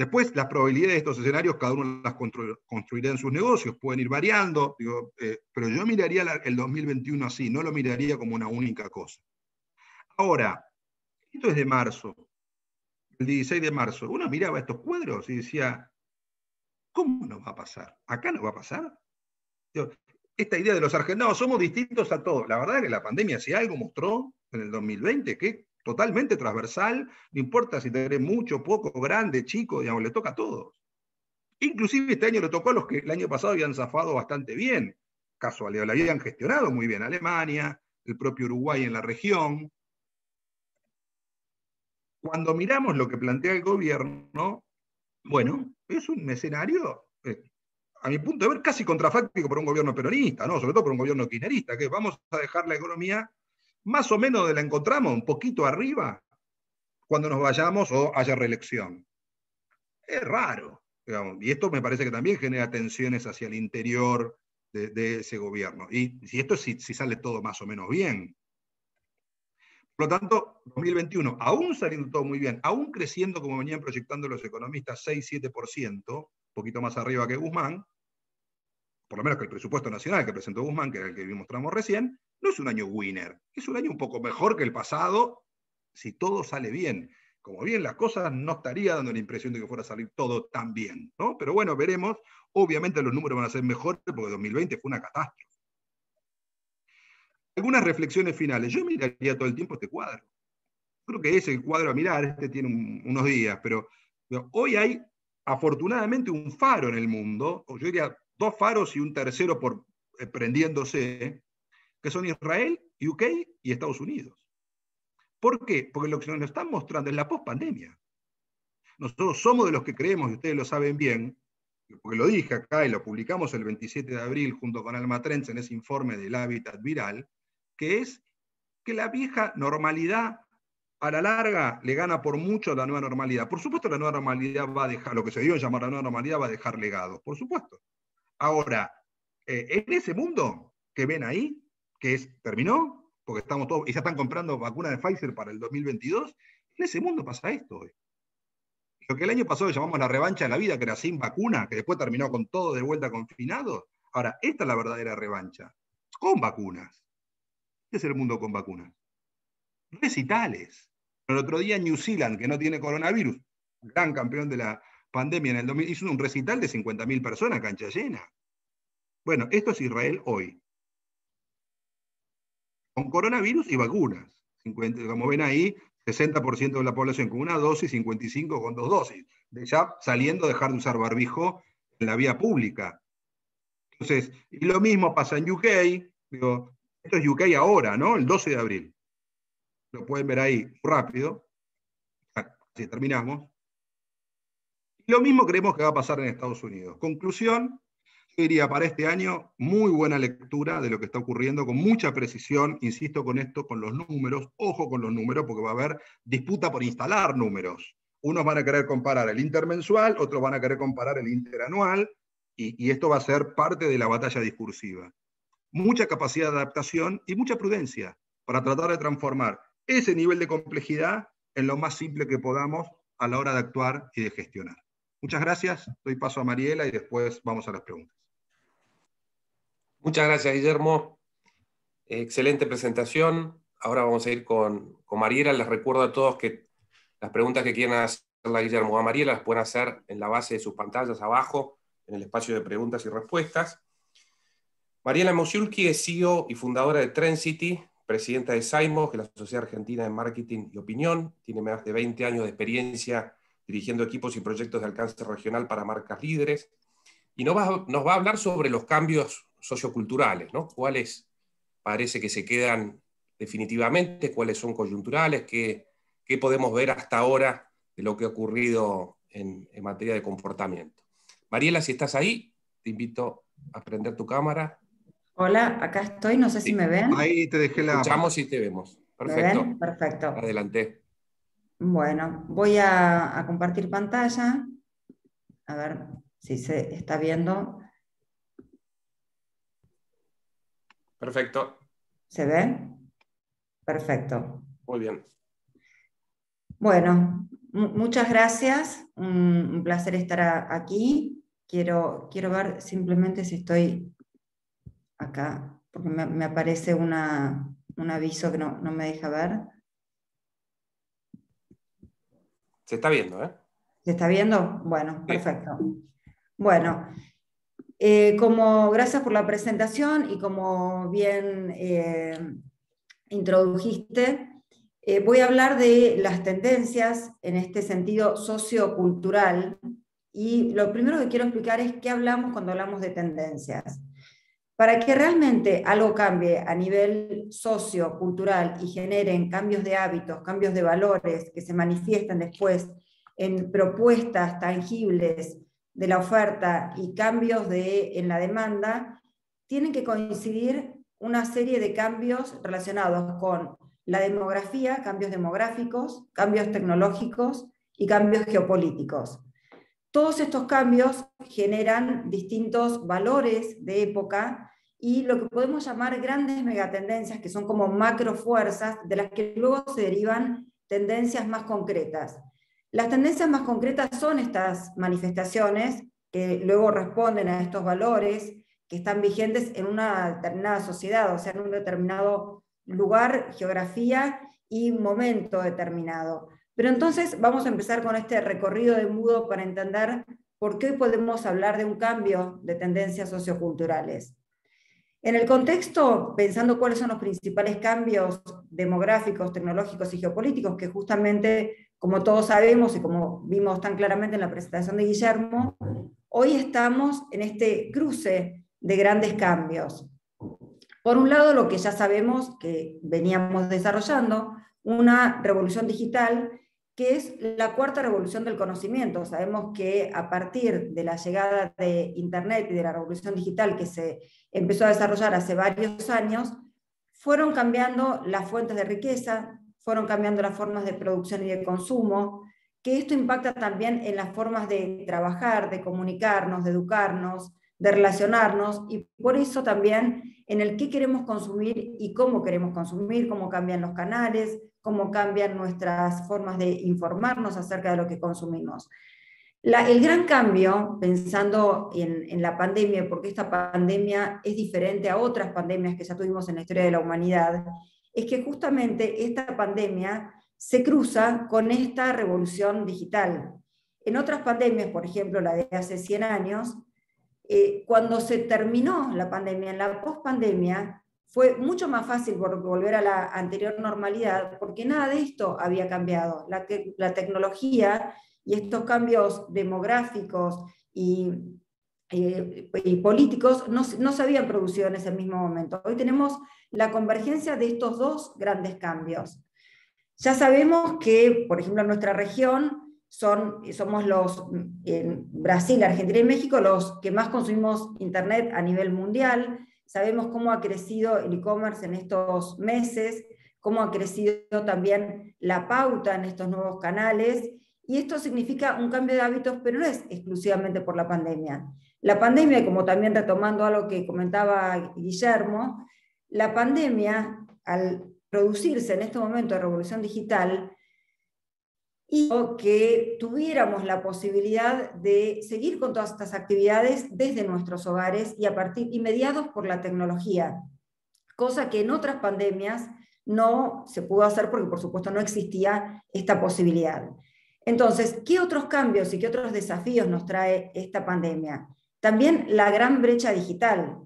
Speaker 3: Después, las probabilidades de estos escenarios, cada uno las construirá en sus negocios, pueden ir variando, eh, pero yo miraría el 2021 así, no lo miraría como una única cosa. Ahora, esto es de marzo, el 16 de marzo. Uno miraba estos cuadros y decía, ¿cómo nos va a pasar? ¿Acá no va a pasar? Esta idea de los argentinos, somos distintos a todos. La verdad es que la pandemia, si algo mostró en el 2020, que totalmente transversal, no importa si tenés mucho, poco, grande, chico, digamos, le toca a todos. Inclusive este año le tocó a los que el año pasado habían zafado bastante bien. Casualidad, lo habían gestionado muy bien Alemania, el propio Uruguay en la región. Cuando miramos lo que plantea el gobierno, bueno, es un escenario, eh, a mi punto de ver, casi contrafáctico para un gobierno peronista, ¿no? sobre todo para un gobierno kirchnerista, que vamos a dejar la economía más o menos la encontramos, un poquito arriba, cuando nos vayamos o haya reelección. Es raro, y esto me parece que también genera tensiones hacia el interior de, ese gobierno. Y si esto si, si sale todo más o menos bien. Por lo tanto, 2021, aún saliendo todo muy bien, aún creciendo como venían proyectando los economistas, 6-7%, un poquito más arriba que Guzmán, por lo menos que el presupuesto nacional que presentó Guzmán, que era el que mostramos recién, no es un año winner, es un año un poco mejor que el pasado si todo sale bien. como bien las cosas, no estaría dando la impresión de que fuera a salir todo tan bien, ¿no? Pero bueno, veremos. Obviamente los números van a ser mejores porque 2020 fue una catástrofe. Algunas reflexiones finales. Yo miraría todo el tiempo este cuadro. Creo que es el cuadro a mirar, este tiene unos días, pero, hoy hay afortunadamente un faro en el mundo, o yo diría dos faros y un tercero por eh, prendiéndose, que son Israel, UK y Estados Unidos. ¿Por qué? Porque lo que nos están mostrando es la pospandemia. Nosotros somos de los que creemos, y ustedes lo saben bien, porque lo dije acá y lo publicamos el 27 de abril junto con Alma Trends en ese informe del hábitat viral, que es que la vieja normalidad a la larga le gana por mucho a la nueva normalidad. Por supuesto, la nueva normalidad va a dejar, lo que se dio llamar la nueva normalidad va a dejar legados, por supuesto. Ahora, eh, en ese mundo que ven ahí, que es, terminó, porque estamos todos, y ya están comprando vacunas de Pfizer para el 2022, en ese mundo pasa esto hoy. Lo que el año pasado llamamos la revancha de la vida, que era sin vacuna, que después terminó con todo de vuelta confinado. Ahora, esta es la verdadera revancha, con vacunas. ¿Qué es el mundo con vacunas? Recitales. El otro día New Zealand, que no tiene coronavirus, gran campeón de la pandemia en el 2000, hizo un recital de 50.000 personas, cancha llena. Bueno, esto es Israel hoy. Con coronavirus y vacunas. como ven ahí, 60% de la población con una dosis, 55% con dos dosis. De ya saliendo a dejar de usar barbijo en la vía pública. Entonces, y lo mismo pasa en UK. Esto es UK ahora, ¿no? El 12 de abril lo pueden ver ahí rápido, así terminamos. Y lo mismo creemos que va a pasar en Estados Unidos. Conclusión, yo diría para este año, muy buena lectura de lo que está ocurriendo, con mucha precisión, insisto con esto, con los números, ojo con los números, porque va a haber disputa por instalar números. Unos van a querer comparar el intermensual, otros van a querer comparar el interanual, y, y esto va a ser parte de la batalla discursiva. Mucha capacidad de adaptación y mucha prudencia para tratar de transformar ese nivel de complejidad en lo más simple que podamos a la hora de actuar y de gestionar. Muchas gracias. Doy paso a Mariela y después vamos a las preguntas.
Speaker 2: Muchas gracias, Guillermo. Excelente presentación. Ahora vamos a ir con, Mariela. Les recuerdo a todos que las preguntas que quieran hacerle a Guillermo a Mariela las pueden hacer en la base de sus pantallas abajo, en el espacio de preguntas y respuestas. Mariela Mosiulki es CEO y fundadora de Trendcity, presidenta de SAIMO, que es la Sociedad Argentina de Marketing y Opinión. Tiene más de 20 años de experiencia dirigiendo equipos y proyectos de alcance regional para marcas líderes. Y nos va, nos va a hablar sobre los cambios socioculturales, ¿no? ¿Cuáles parece que se quedan definitivamente? ¿Cuáles son coyunturales? ¿Qué, qué podemos ver hasta ahora de lo que ha ocurrido en, en materia de comportamiento? Mariela, si estás ahí, te invito a prender tu cámara
Speaker 4: Hola, acá estoy, no sé si me ven.
Speaker 3: Ahí te dejé la...
Speaker 2: Escuchamos y te vemos. Perfecto.
Speaker 4: Perfecto.
Speaker 2: Adelante.
Speaker 4: Bueno, voy a, compartir pantalla. A ver si se está viendo.
Speaker 2: Perfecto.
Speaker 4: ¿Se ve? Perfecto.
Speaker 2: Muy bien.
Speaker 4: Bueno, muchas gracias. Un, placer estar aquí. Quiero, quiero ver simplemente si estoy acá, porque me, aparece una, un aviso que no, me deja ver.
Speaker 2: Se está viendo, ¿eh?
Speaker 4: ¿Se está viendo? Bueno, perfecto. Bueno, eh, como gracias por la presentación y como bien eh, introdujiste, eh, voy a hablar de las tendencias en este sentido sociocultural y lo primero que quiero explicar es qué hablamos cuando hablamos de tendencias. Para que realmente algo cambie a nivel sociocultural y generen cambios de hábitos, cambios de valores que se manifiestan después en propuestas tangibles de la oferta y cambios en la demanda, tienen que coincidir una serie de cambios relacionados con la demografía, cambios demográficos, cambios tecnológicos y cambios geopolíticos. Todos estos cambios generan distintos valores de época y lo que podemos llamar grandes megatendencias, que son como macrofuerzas, de las que luego se derivan tendencias más concretas. Las tendencias más concretas son estas manifestaciones que luego responden a estos valores que están vigentes en una determinada sociedad, o sea, en un determinado lugar, geografía y momento determinado. Pero entonces vamos a empezar con este recorrido de mudo para entender por qué podemos hablar de un cambio de tendencias socioculturales. En el contexto, pensando cuáles son los principales cambios demográficos, tecnológicos y geopolíticos que justamente, como todos sabemos y como vimos tan claramente en la presentación de Guillermo, hoy estamos en este cruce de grandes cambios. Por un lado, lo que ya sabemos que veníamos desarrollando, una revolución digital que es la cuarta revolución del conocimiento. Sabemos que a partir de la llegada de Internet y de la revolución digital que se empezó a desarrollar hace varios años, fueron cambiando las fuentes de riqueza, fueron cambiando las formas de producción y de consumo, que esto impacta también en las formas de trabajar, de comunicarnos, de educarnos, de relacionarnos y por eso también en el qué queremos consumir y cómo queremos consumir, cómo cambian los canales, cómo cambian nuestras formas de informarnos acerca de lo que consumimos. el gran cambio, pensando en, en, la pandemia, porque esta pandemia es diferente a otras pandemias que ya tuvimos en la historia de la humanidad, es que justamente esta pandemia se cruza con esta revolución digital. En otras pandemias, por ejemplo la de hace 100 años, eh, cuando se terminó la pandemia, en la pospandemia, fue mucho más fácil volver a la anterior normalidad porque nada de esto había cambiado. La, tecnología y estos cambios demográficos y, eh, políticos no, no, se habían producido en ese mismo momento. Hoy tenemos la convergencia de estos dos grandes cambios. Ya sabemos que, por ejemplo, en nuestra región son, somos los, en Brasil, Argentina y México, los que más consumimos Internet a nivel mundial sabemos cómo ha crecido el e-commerce en estos meses, cómo ha crecido también la pauta en estos nuevos canales, y esto significa un cambio de hábitos, pero no es exclusivamente por la pandemia. La pandemia, como también retomando algo que comentaba Guillermo, la pandemia, al producirse en este momento de revolución digital, y que tuviéramos la posibilidad de seguir con todas estas actividades desde nuestros hogares y a partir y mediados por la tecnología, cosa que en otras pandemias no se pudo hacer porque por supuesto no existía esta posibilidad. Entonces, ¿qué otros cambios y qué otros desafíos nos trae esta pandemia? También la gran brecha digital.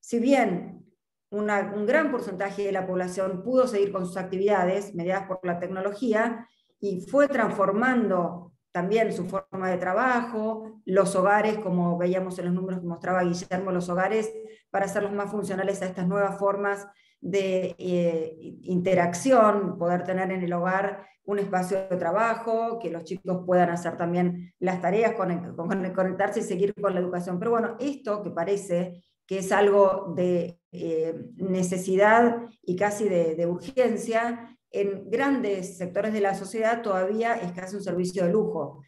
Speaker 4: Si bien un gran porcentaje de la población pudo seguir con sus actividades mediadas por la tecnología, y fue transformando también su forma de trabajo, los hogares, como veíamos en los números que mostraba Guillermo, los hogares para hacerlos más funcionales a estas nuevas formas de eh, interacción, poder tener en el hogar un espacio de trabajo, que los chicos puedan hacer también las tareas, conectarse y seguir con la educación. Pero bueno, esto que parece que es algo de eh, necesidad y casi de urgencia, en grandes sectores de la sociedad todavía es casi un servicio de lujo.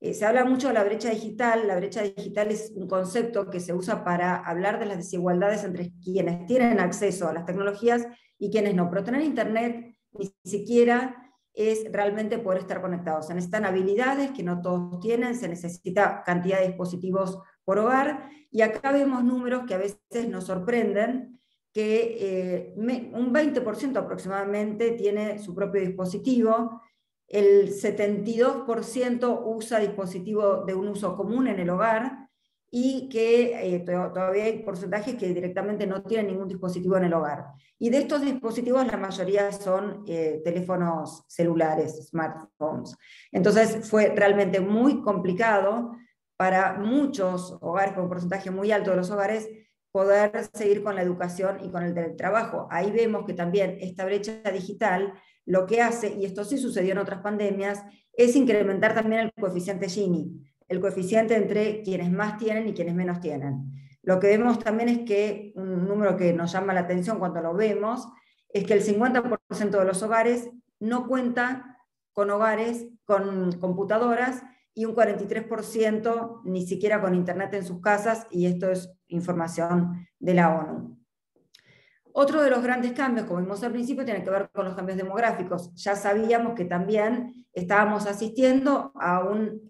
Speaker 4: Eh, se habla mucho de la brecha digital. La brecha digital es un concepto que se usa para hablar de las desigualdades entre quienes tienen acceso a las tecnologías y quienes no. Pero tener Internet ni siquiera es realmente poder estar conectados. Se necesitan habilidades que no todos tienen, se necesita cantidad de dispositivos por hogar, y acá vemos números que a veces nos sorprenden, que eh, un 20% aproximadamente tiene su propio dispositivo, el 72% usa dispositivo de un uso común en el hogar y que eh, todavía hay porcentajes que directamente no tienen ningún dispositivo en el hogar. Y de estos dispositivos la mayoría son eh, teléfonos celulares, smartphones. Entonces fue realmente muy complicado para muchos hogares, con un porcentaje muy alto de los hogares, poder seguir con la educación y con el teletrabajo. Ahí vemos que también esta brecha digital lo que hace, y esto sí sucedió en otras pandemias, es incrementar también el coeficiente Gini, el coeficiente entre quienes más tienen y quienes menos tienen. Lo que vemos también es que un número que nos llama la atención cuando lo vemos, es que el 50% de los hogares no cuenta con hogares con computadoras y un 43% ni siquiera con Internet en sus casas, y esto es información de la ONU. Otro de los grandes cambios, como vimos al principio, tiene que ver con los cambios demográficos. Ya sabíamos que también estábamos asistiendo a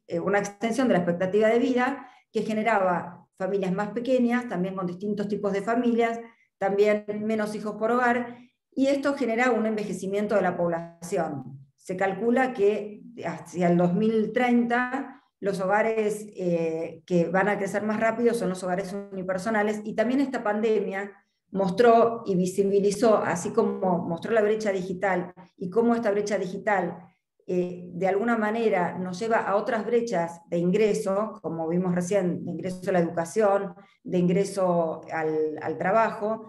Speaker 4: eh, una extensión de la expectativa de vida que generaba familias más pequeñas, también con distintos tipos de familias, también menos hijos por hogar, y esto genera un envejecimiento de la población se calcula que hacia el 2030 los hogares eh, que van a crecer más rápido son los hogares unipersonales y también esta pandemia mostró y visibilizó, así como mostró la brecha digital y cómo esta brecha digital eh, de alguna manera nos lleva a otras brechas de ingreso, como vimos recién, de ingreso a la educación, de ingreso al, trabajo,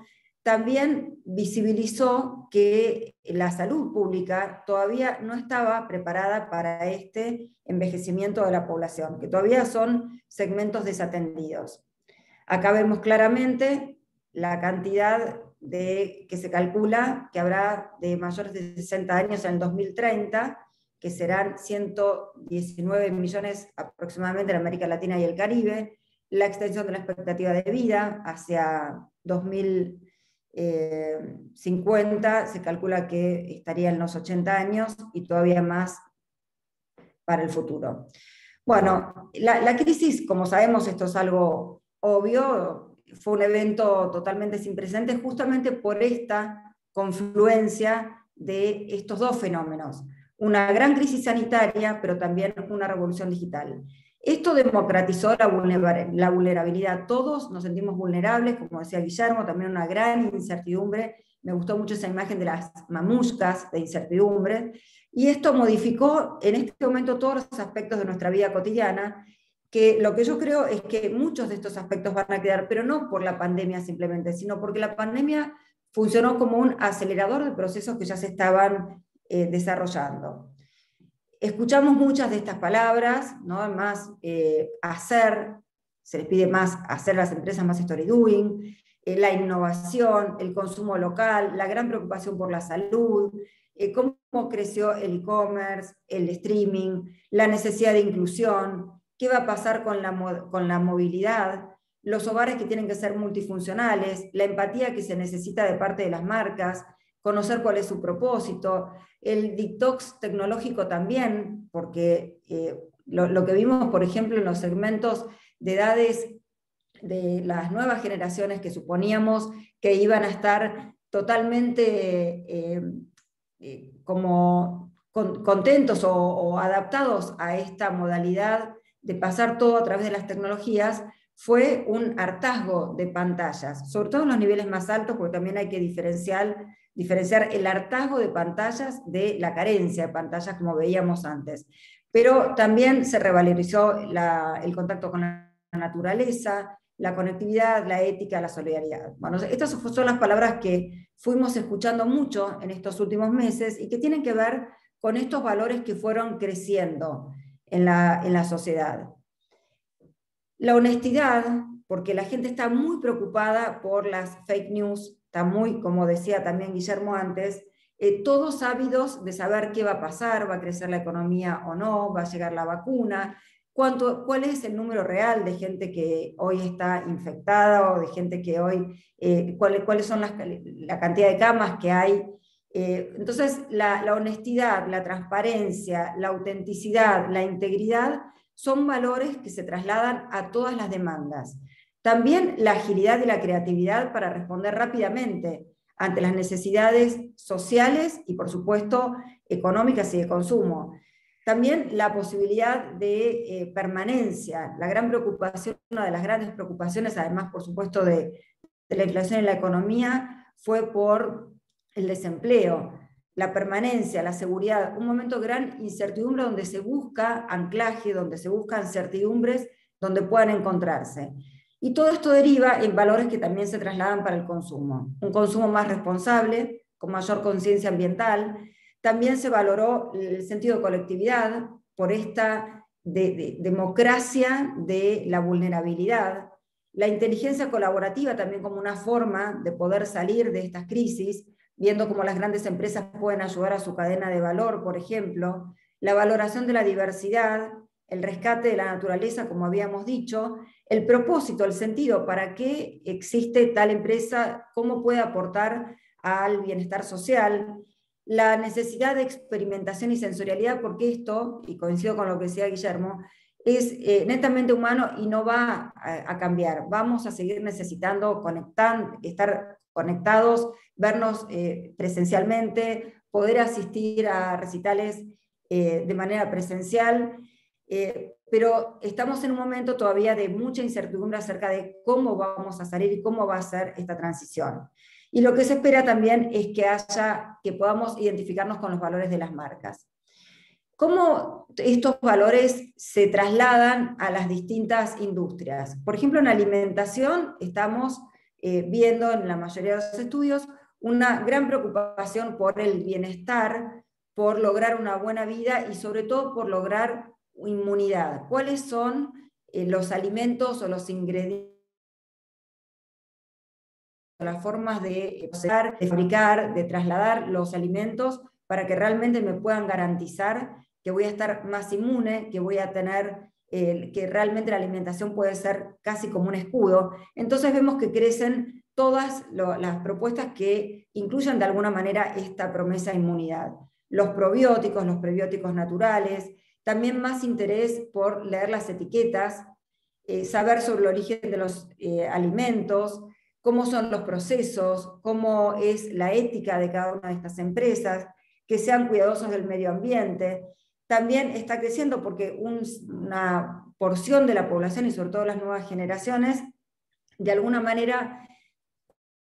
Speaker 4: también visibilizó que la salud pública todavía no estaba preparada para este envejecimiento de la población, que todavía son segmentos desatendidos. Acá vemos claramente la cantidad de, que se calcula que habrá de mayores de 60 años en el 2030, que serán 119 millones aproximadamente en América Latina y el Caribe, la extensión de la expectativa de vida hacia 2050 se calcula que estaría en los 80 años y todavía más para el futuro. Bueno, la, la crisis, como sabemos, esto es algo obvio, fue un evento totalmente sin precedentes justamente por esta confluencia de estos dos fenómenos una gran crisis sanitaria, pero también una revolución digital. Esto democratizó la vulnerabilidad. Todos nos sentimos vulnerables, como decía Guillermo, también una gran incertidumbre. Me gustó mucho esa imagen de las mamuscas de incertidumbre. Y esto modificó en este momento todos los aspectos de nuestra vida cotidiana, que lo que yo creo es que muchos de estos aspectos van a quedar, pero no por la pandemia simplemente, sino porque la pandemia funcionó como un acelerador de procesos que ya se estaban eh, desarrollando. Escuchamos muchas de estas palabras, ¿no? más eh, hacer, se les pide más hacer las empresas más story doing, eh, la innovación, el consumo local, la gran preocupación por la salud, cómo creció el e-commerce, el streaming, la necesidad de inclusión, qué va a pasar con la, con la movilidad, los hogares que tienen que ser multifuncionales, la empatía que se necesita de parte de las marcas, conocer cuál es su propósito, el detox tecnológico también, porque eh, lo, que vimos, por ejemplo, en los segmentos de edades de las nuevas generaciones que suponíamos que iban a estar totalmente eh, eh, como contentos o, adaptados a esta modalidad de pasar todo a través de las tecnologías, fue un hartazgo de pantallas, sobre todo en los niveles más altos, porque también hay que diferenciar diferenciar el hartazgo de pantallas de la carencia de pantallas, como veíamos antes. Pero también se revalorizó el contacto con la naturaleza, la conectividad, la ética, la solidaridad. Bueno, estas son las palabras que fuimos escuchando mucho en estos últimos meses y que tienen que ver con estos valores que fueron creciendo en la, en la sociedad. La honestidad, porque la gente está muy preocupada por las fake news, está muy, como decía también Guillermo antes, eh, todos ávidos de saber qué va a pasar, va a crecer la economía o no, va a llegar la vacuna, cuánto, cuál es el número real de gente que hoy está infectada o de gente que hoy, eh, cuáles son las, la cantidad de camas que hay. Eh, entonces, la honestidad, la transparencia, la autenticidad, la integridad son valores que se trasladan a todas las demandas. También la agilidad y la creatividad para responder rápidamente ante las necesidades sociales y, por supuesto, económicas y de consumo. También la posibilidad de eh, permanencia, la gran preocupación, una de las grandes preocupaciones, además, por supuesto, de, de la inflación en la economía, fue por el desempleo, la permanencia, la seguridad, un momento de gran incertidumbre donde se busca anclaje, donde se buscan certidumbres, donde puedan encontrarse. Y todo esto deriva en valores que también se trasladan para el consumo. Un consumo más responsable, con mayor conciencia ambiental. También se valoró el sentido de colectividad por esta democracia de la vulnerabilidad. La inteligencia colaborativa también como una forma de poder salir de estas crisis, viendo cómo las grandes empresas pueden ayudar a su cadena de valor, por ejemplo. La valoración de la diversidad, el rescate de la naturaleza, como habíamos dicho, el propósito, el sentido, para qué existe tal empresa, cómo puede aportar al bienestar social, la necesidad de experimentación y sensorialidad, porque esto, y coincido con lo que decía Guillermo, es eh, netamente humano y no va a, cambiar. Vamos a seguir necesitando conectar, estar conectados, vernos eh, presencialmente, poder asistir a recitales eh, de manera presencial, pero estamos en un momento todavía de mucha incertidumbre acerca de cómo vamos a salir y cómo va a ser esta transición. Y lo que se espera también es que haya, que podamos identificarnos con los valores de las marcas. ¿Cómo estos valores se trasladan a las distintas industrias? Por ejemplo, en alimentación estamos eh, viendo en la mayoría de los estudios una gran preocupación por el bienestar, por lograr una buena vida y sobre todo por lograr inmunidad. ¿Cuáles son eh, los alimentos o los ingredientes? las formas de, de fabricar, de trasladar los alimentos para que realmente me puedan garantizar que voy a estar más inmune, que voy a tener, eh, que realmente la alimentación puede ser casi como un escudo. Entonces vemos que crecen todas las propuestas que incluyen de alguna manera esta promesa de inmunidad. Los probióticos, los prebióticos naturales, también más interés por leer las etiquetas, eh, saber sobre el origen de los eh, alimentos, cómo son los procesos, cómo es la ética de cada una de estas empresas, que sean cuidadosos del medio ambiente. También está creciendo porque una porción de la población y sobre todo las nuevas generaciones, de alguna manera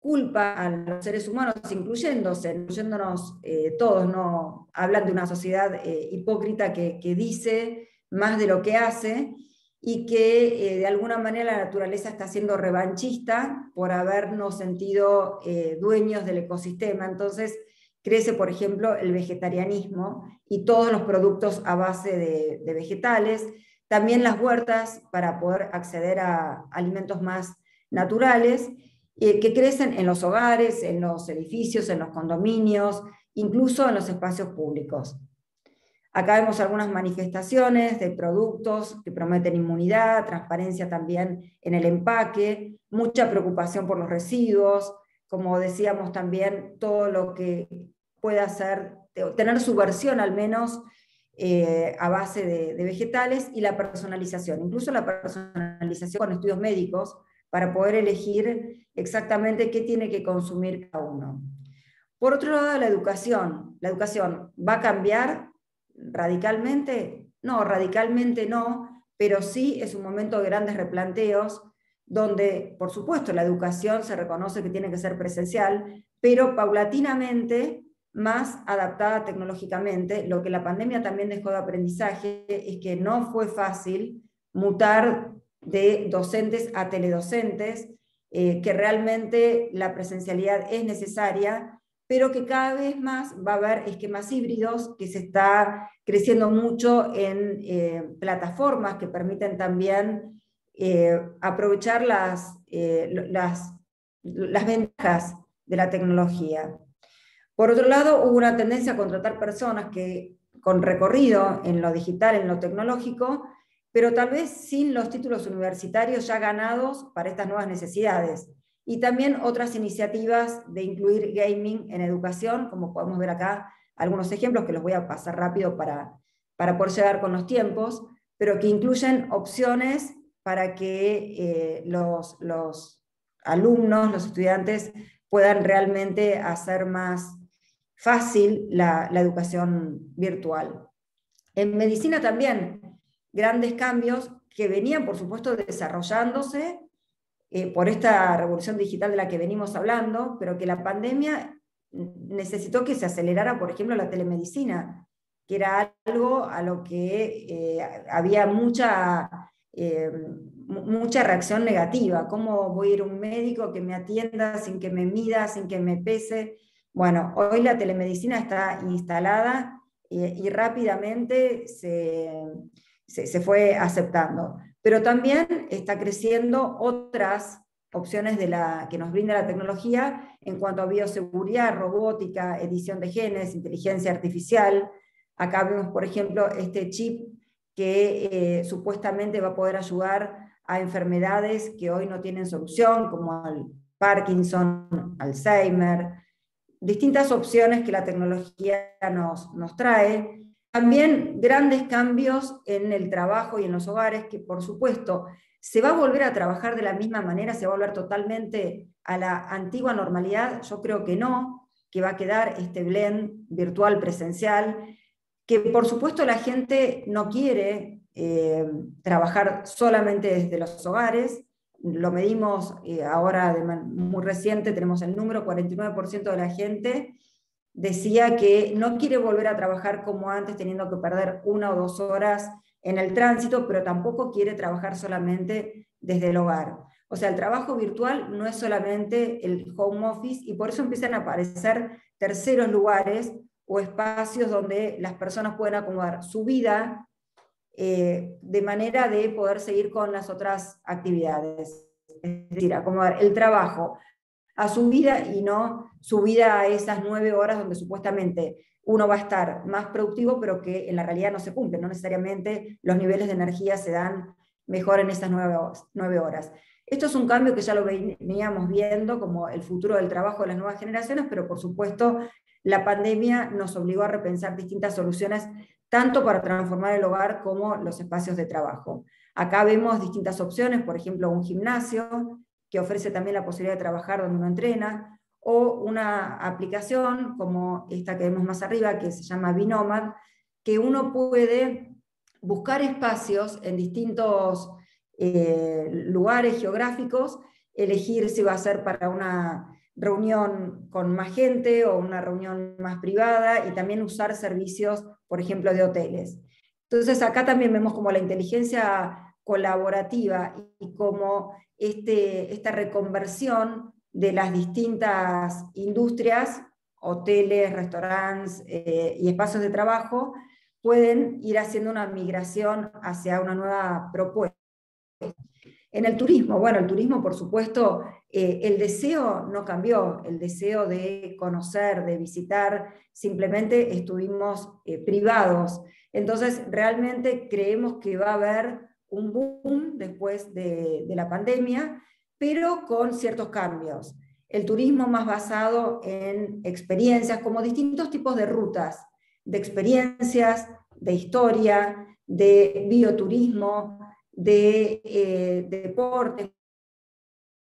Speaker 4: culpa a los seres humanos, incluyéndose, incluyéndonos eh, todos, ¿no? hablan de una sociedad eh, hipócrita que, que, dice más de lo que hace y que eh, de alguna manera la naturaleza está siendo revanchista por habernos sentido dueños del ecosistema. Entonces crece, por ejemplo, el vegetarianismo y todos los productos a base de, de vegetales, también las huertas para poder acceder a alimentos más naturales eh, que crecen en los hogares, en los edificios, en los condominios, incluso en los espacios públicos. Acá vemos algunas manifestaciones de productos que prometen inmunidad, transparencia también en el empaque, mucha preocupación por los residuos, como decíamos también, todo lo que pueda ser, tener su versión al menos eh, a base de vegetales y la personalización, incluso la personalización con estudios médicos, para poder elegir exactamente qué tiene que consumir cada uno. Por otro lado, la educación. ¿La educación va a cambiar radicalmente? No, radicalmente no, pero sí es un momento de grandes replanteos donde, por supuesto, la educación se reconoce que tiene que ser presencial, pero paulatinamente más adaptada tecnológicamente. Lo que la pandemia también dejó de aprendizaje es que no fue fácil mutar de docentes a teledocentes, eh, que realmente la presencialidad es necesaria, pero que cada vez más va a haber esquemas híbridos, que se está creciendo mucho en eh, plataformas que permiten también eh, aprovechar las, las, las ventajas de la tecnología. Por otro lado, hubo una tendencia a contratar personas que con recorrido en lo digital, en lo tecnológico, pero tal vez sin los títulos universitarios ya ganados para estas nuevas necesidades. Y también otras iniciativas de incluir gaming en educación, como podemos ver acá algunos ejemplos que los voy a pasar rápido para, para poder llegar con los tiempos, pero que incluyen opciones para que eh, los, los alumnos, los estudiantes, puedan realmente hacer más fácil la, la educación virtual. En medicina también grandes cambios que venían, por supuesto, desarrollándose eh, por esta revolución digital de la que venimos hablando, pero que la pandemia necesitó que se acelerara, por ejemplo, la telemedicina, que era algo a lo que eh, había mucha, eh, mucha reacción negativa. ¿Cómo voy a ir a un médico que me atienda sin que me mida, sin que me pese? Bueno, hoy la telemedicina está instalada y rápidamente se, se, fue aceptando. Pero también está creciendo otras opciones de la, que nos brinda la tecnología en cuanto a bioseguridad, robótica, edición de genes, inteligencia artificial. Acá vemos, por ejemplo, este chip que eh, supuestamente va a poder ayudar a enfermedades que hoy no tienen solución, como el Parkinson, Alzheimer, distintas opciones que la tecnología nos, nos trae. También grandes cambios en el trabajo y en los hogares, que por supuesto se va a volver a trabajar de la misma manera, se va a volver totalmente a la antigua normalidad, yo creo que no, que va a quedar este blend virtual presencial, que por supuesto la gente no quiere eh, trabajar solamente desde los hogares, lo medimos eh, ahora muy reciente, tenemos el número, 49% de la gente decía que no quiere volver a trabajar como antes, teniendo que perder una o dos horas en el tránsito, pero tampoco quiere trabajar solamente desde el hogar. O sea, el trabajo virtual no es solamente el home office y por eso empiezan a aparecer terceros lugares o espacios donde las personas pueden acomodar su vida eh, de manera de poder seguir con las otras actividades. Es decir, acomodar el trabajo a su vida y no su vida a esas nueve horas donde supuestamente uno va a estar más productivo, pero que en la realidad no se cumple, no necesariamente los niveles de energía se dan mejor en esas nueve horas. Esto es un cambio que ya lo veníamos viendo como el futuro del trabajo de las nuevas generaciones, pero por supuesto la pandemia nos obligó a repensar distintas soluciones, tanto para transformar el hogar como los espacios de trabajo. Acá vemos distintas opciones, por ejemplo, un gimnasio que ofrece también la posibilidad de trabajar donde uno entrena, o una aplicación como esta que vemos más arriba, que se llama Binomad, que uno puede buscar espacios en distintos eh, lugares geográficos, elegir si va a ser para una reunión con más gente o una reunión más privada y también usar servicios, por ejemplo, de hoteles. Entonces acá también vemos como la inteligencia colaborativa y como este, esta reconversión de las distintas industrias, hoteles, restaurantes eh, y espacios de trabajo, pueden ir haciendo una migración hacia una nueva propuesta. En el turismo, bueno, el turismo, por supuesto, eh, el deseo no cambió, el deseo de conocer, de visitar, simplemente estuvimos eh, privados. Entonces, realmente creemos que va a haber un boom después de, de la pandemia, pero con ciertos cambios. El turismo más basado en experiencias, como distintos tipos de rutas, de experiencias, de historia, de bioturismo, de, eh, deporte,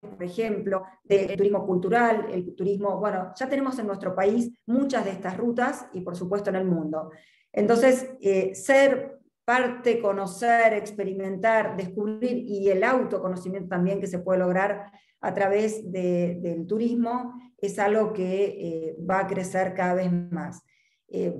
Speaker 4: por ejemplo, del turismo cultural, el turismo, bueno, ya tenemos en nuestro país muchas de estas rutas y por supuesto en el mundo. Entonces, eh, ser parte, conocer, experimentar, descubrir y el autoconocimiento también que se puede lograr a través del turismo es algo que eh, va a crecer cada vez más.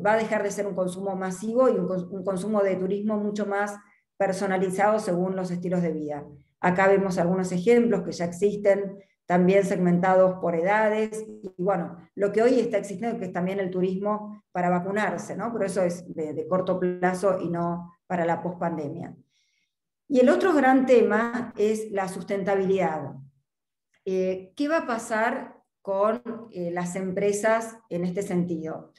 Speaker 4: va a dejar de ser un consumo masivo y un consumo de turismo mucho más personalizado según los estilos de vida. Acá vemos algunos ejemplos que ya existen, también segmentados por edades, y bueno, lo que hoy está existiendo que es también el turismo para vacunarse, ¿no? Pero eso es de, corto plazo y no para la pospandemia. Y el otro gran tema es la sustentabilidad. Eh, ¿Qué va a pasar con eh, las empresas en este sentido?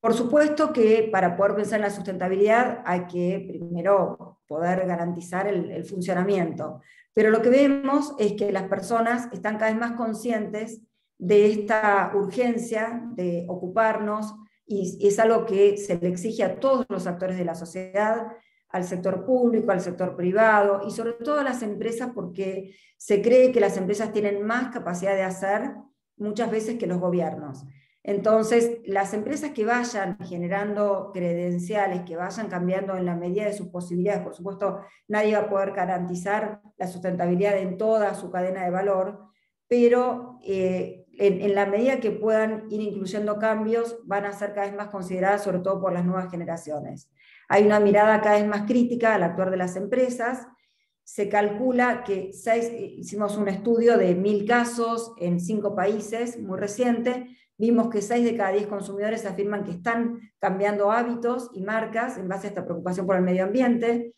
Speaker 4: Por supuesto que para poder pensar en la sustentabilidad hay que primero poder garantizar el, funcionamiento, pero lo que vemos es que las personas están cada vez más conscientes de esta urgencia de ocuparnos y, y es algo que se le exige a todos los actores de la sociedad, al sector público, al sector privado y sobre todo a las empresas porque se cree que las empresas tienen más capacidad de hacer muchas veces que los gobiernos. Entonces, las empresas que vayan generando credenciales, que vayan cambiando en la medida de sus posibilidades, por supuesto, nadie va a poder garantizar la sustentabilidad en toda su cadena de valor, pero eh, en, la medida que puedan ir incluyendo cambios, van a ser cada vez más consideradas, sobre todo por las nuevas generaciones. Hay una mirada cada vez más crítica al actuar de las empresas. Se calcula que hicimos un estudio de mil casos en cinco países, muy reciente, Vimos que 6 de cada 10 consumidores afirman que están cambiando hábitos y marcas en base a esta preocupación por el medio ambiente.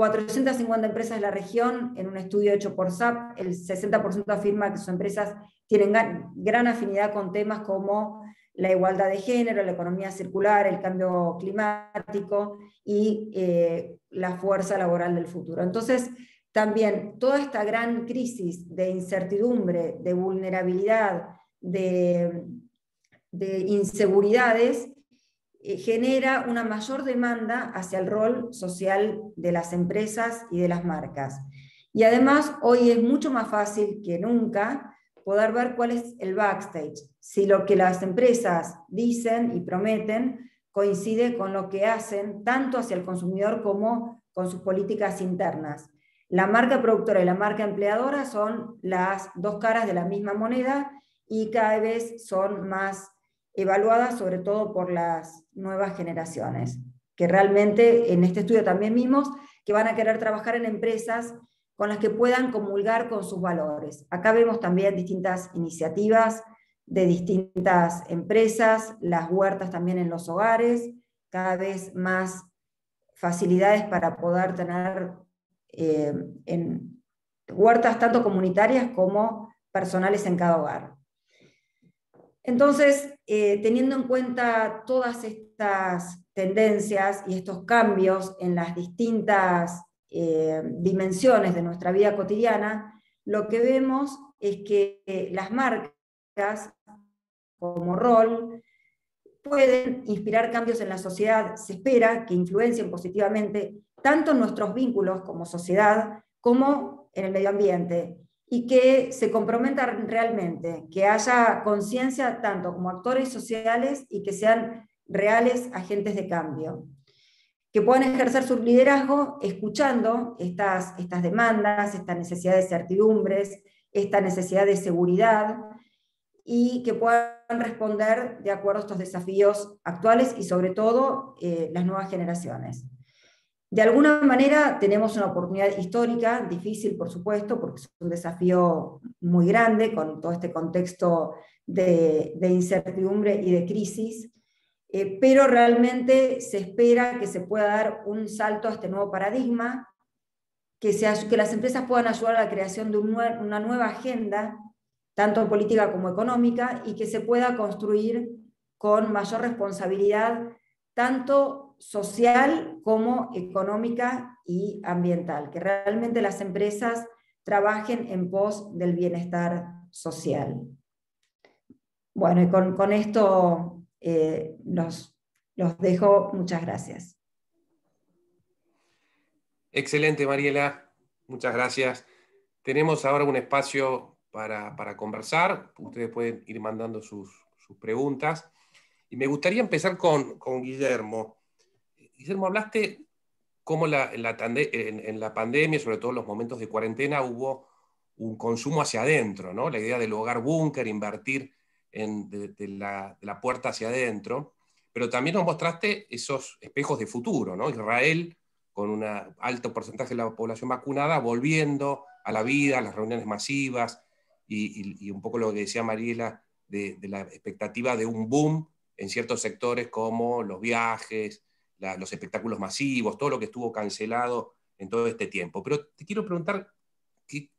Speaker 4: 450 empresas de la región, en un estudio hecho por SAP, el 60% afirma que sus empresas tienen gran afinidad con temas como la igualdad de género, la economía circular, el cambio climático y eh, la fuerza laboral del futuro. Entonces, también toda esta gran crisis de incertidumbre, de vulnerabilidad, de, inseguridades, eh, genera una mayor demanda hacia el rol social de las empresas y de las marcas. Y además, hoy es mucho más fácil que nunca poder ver cuál es el backstage, si lo que las empresas dicen y prometen coincide con lo que hacen, tanto hacia el consumidor como con sus políticas internas. La marca productora y la marca empleadora son las dos caras de la misma moneda y cada vez son más evaluadas, sobre todo por las nuevas generaciones, que realmente en este estudio también vimos que van a querer trabajar en empresas con las que puedan comulgar con sus valores. Acá vemos también distintas iniciativas de distintas empresas, las huertas también en los hogares, cada vez más facilidades para poder tener eh, huertas tanto comunitarias como personales en cada hogar. Entonces, eh, teniendo en cuenta todas estas tendencias y estos cambios en las distintas eh, dimensiones de nuestra vida cotidiana, lo que vemos es que las marcas como rol pueden inspirar cambios en la sociedad. Se espera que influencien positivamente tanto en nuestros vínculos como sociedad como en el medio ambiente y que se comprometan realmente, que haya conciencia tanto como actores sociales y que sean reales agentes de cambio, que puedan ejercer su liderazgo escuchando estas, estas demandas, esta necesidad de certidumbres, esta necesidad de seguridad y que puedan responder de acuerdo a estos desafíos actuales y sobre todo eh, las nuevas generaciones. De alguna manera tenemos una oportunidad histórica, difícil por supuesto, porque es un desafío muy grande con todo este contexto de, incertidumbre y de crisis, eh, pero realmente se espera que se pueda dar un salto a este nuevo paradigma, que, que las empresas puedan ayudar a la creación de una nueva agenda, tanto política como económica, y que se pueda construir con mayor responsabilidad, tanto social como económica y ambiental, que realmente las empresas trabajen en pos del bienestar social. Bueno, y con, esto eh, los, dejo. Muchas gracias.
Speaker 2: Excelente, Mariela. Muchas gracias. Tenemos ahora un espacio para, conversar. Ustedes pueden ir mandando sus, preguntas. Y me gustaría empezar con, con Guillermo. Guillermo, hablaste cómo en, la pandemia, sobre todo en los momentos de cuarentena, hubo un consumo hacia adentro, ¿no? La idea del hogar búnker, invertir de, la, puerta hacia adentro, pero también nos mostraste esos espejos de futuro, ¿no? Israel, con un alto porcentaje de la población vacunada, volviendo a la vida, a las reuniones masivas, y, un poco lo que decía Mariela, de, de, la expectativa de un boom en ciertos sectores como los viajes, los espectáculos masivos, todo lo que estuvo cancelado en todo este tiempo. Pero te quiero preguntar,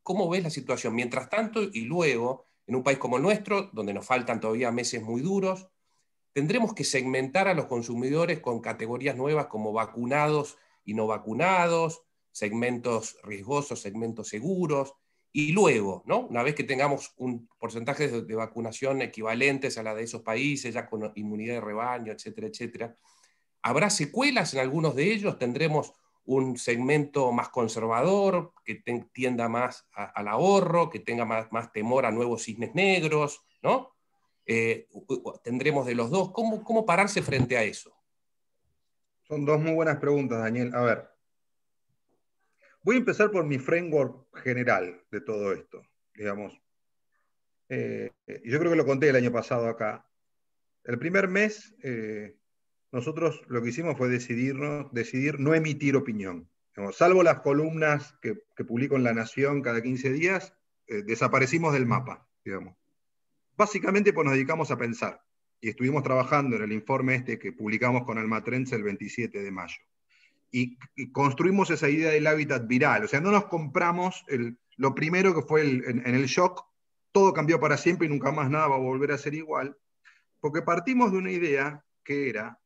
Speaker 2: ¿cómo ves la situación mientras tanto y luego, en un país como el nuestro, donde nos faltan todavía meses muy duros, tendremos que segmentar a los consumidores con categorías nuevas como vacunados y no vacunados, segmentos riesgosos, segmentos seguros, y luego, ¿no? una vez que tengamos un porcentaje de, vacunación equivalentes a la de esos países, ya con inmunidad de rebaño, etcétera, etcétera, ¿Habrá secuelas en algunos de ellos? ¿Tendremos un segmento más conservador, que tienda más al ahorro, que tenga más, temor a nuevos cisnes negros? ¿no? Eh, ¿Tendremos de los dos? ¿Cómo, ¿Cómo pararse frente a eso?
Speaker 3: Son dos muy buenas preguntas, Daniel. A ver, voy a empezar por mi framework general de todo esto, digamos. Eh, yo creo que lo conté el año pasado acá. El primer mes eh, nosotros lo que hicimos fue decidirnos, decidir no emitir opinión. salvo las columnas que, publico en La Nación cada 15 días, eh, desaparecimos del mapa, digamos. Básicamente pues nos dedicamos a pensar y estuvimos trabajando en el informe este que publicamos con Almatrens el 27 de mayo. Y, construimos esa idea del hábitat viral, o sea, no nos compramos lo primero que fue en el shock, todo cambió para siempre y nunca más nada va a volver a ser igual, porque partimos de una idea que era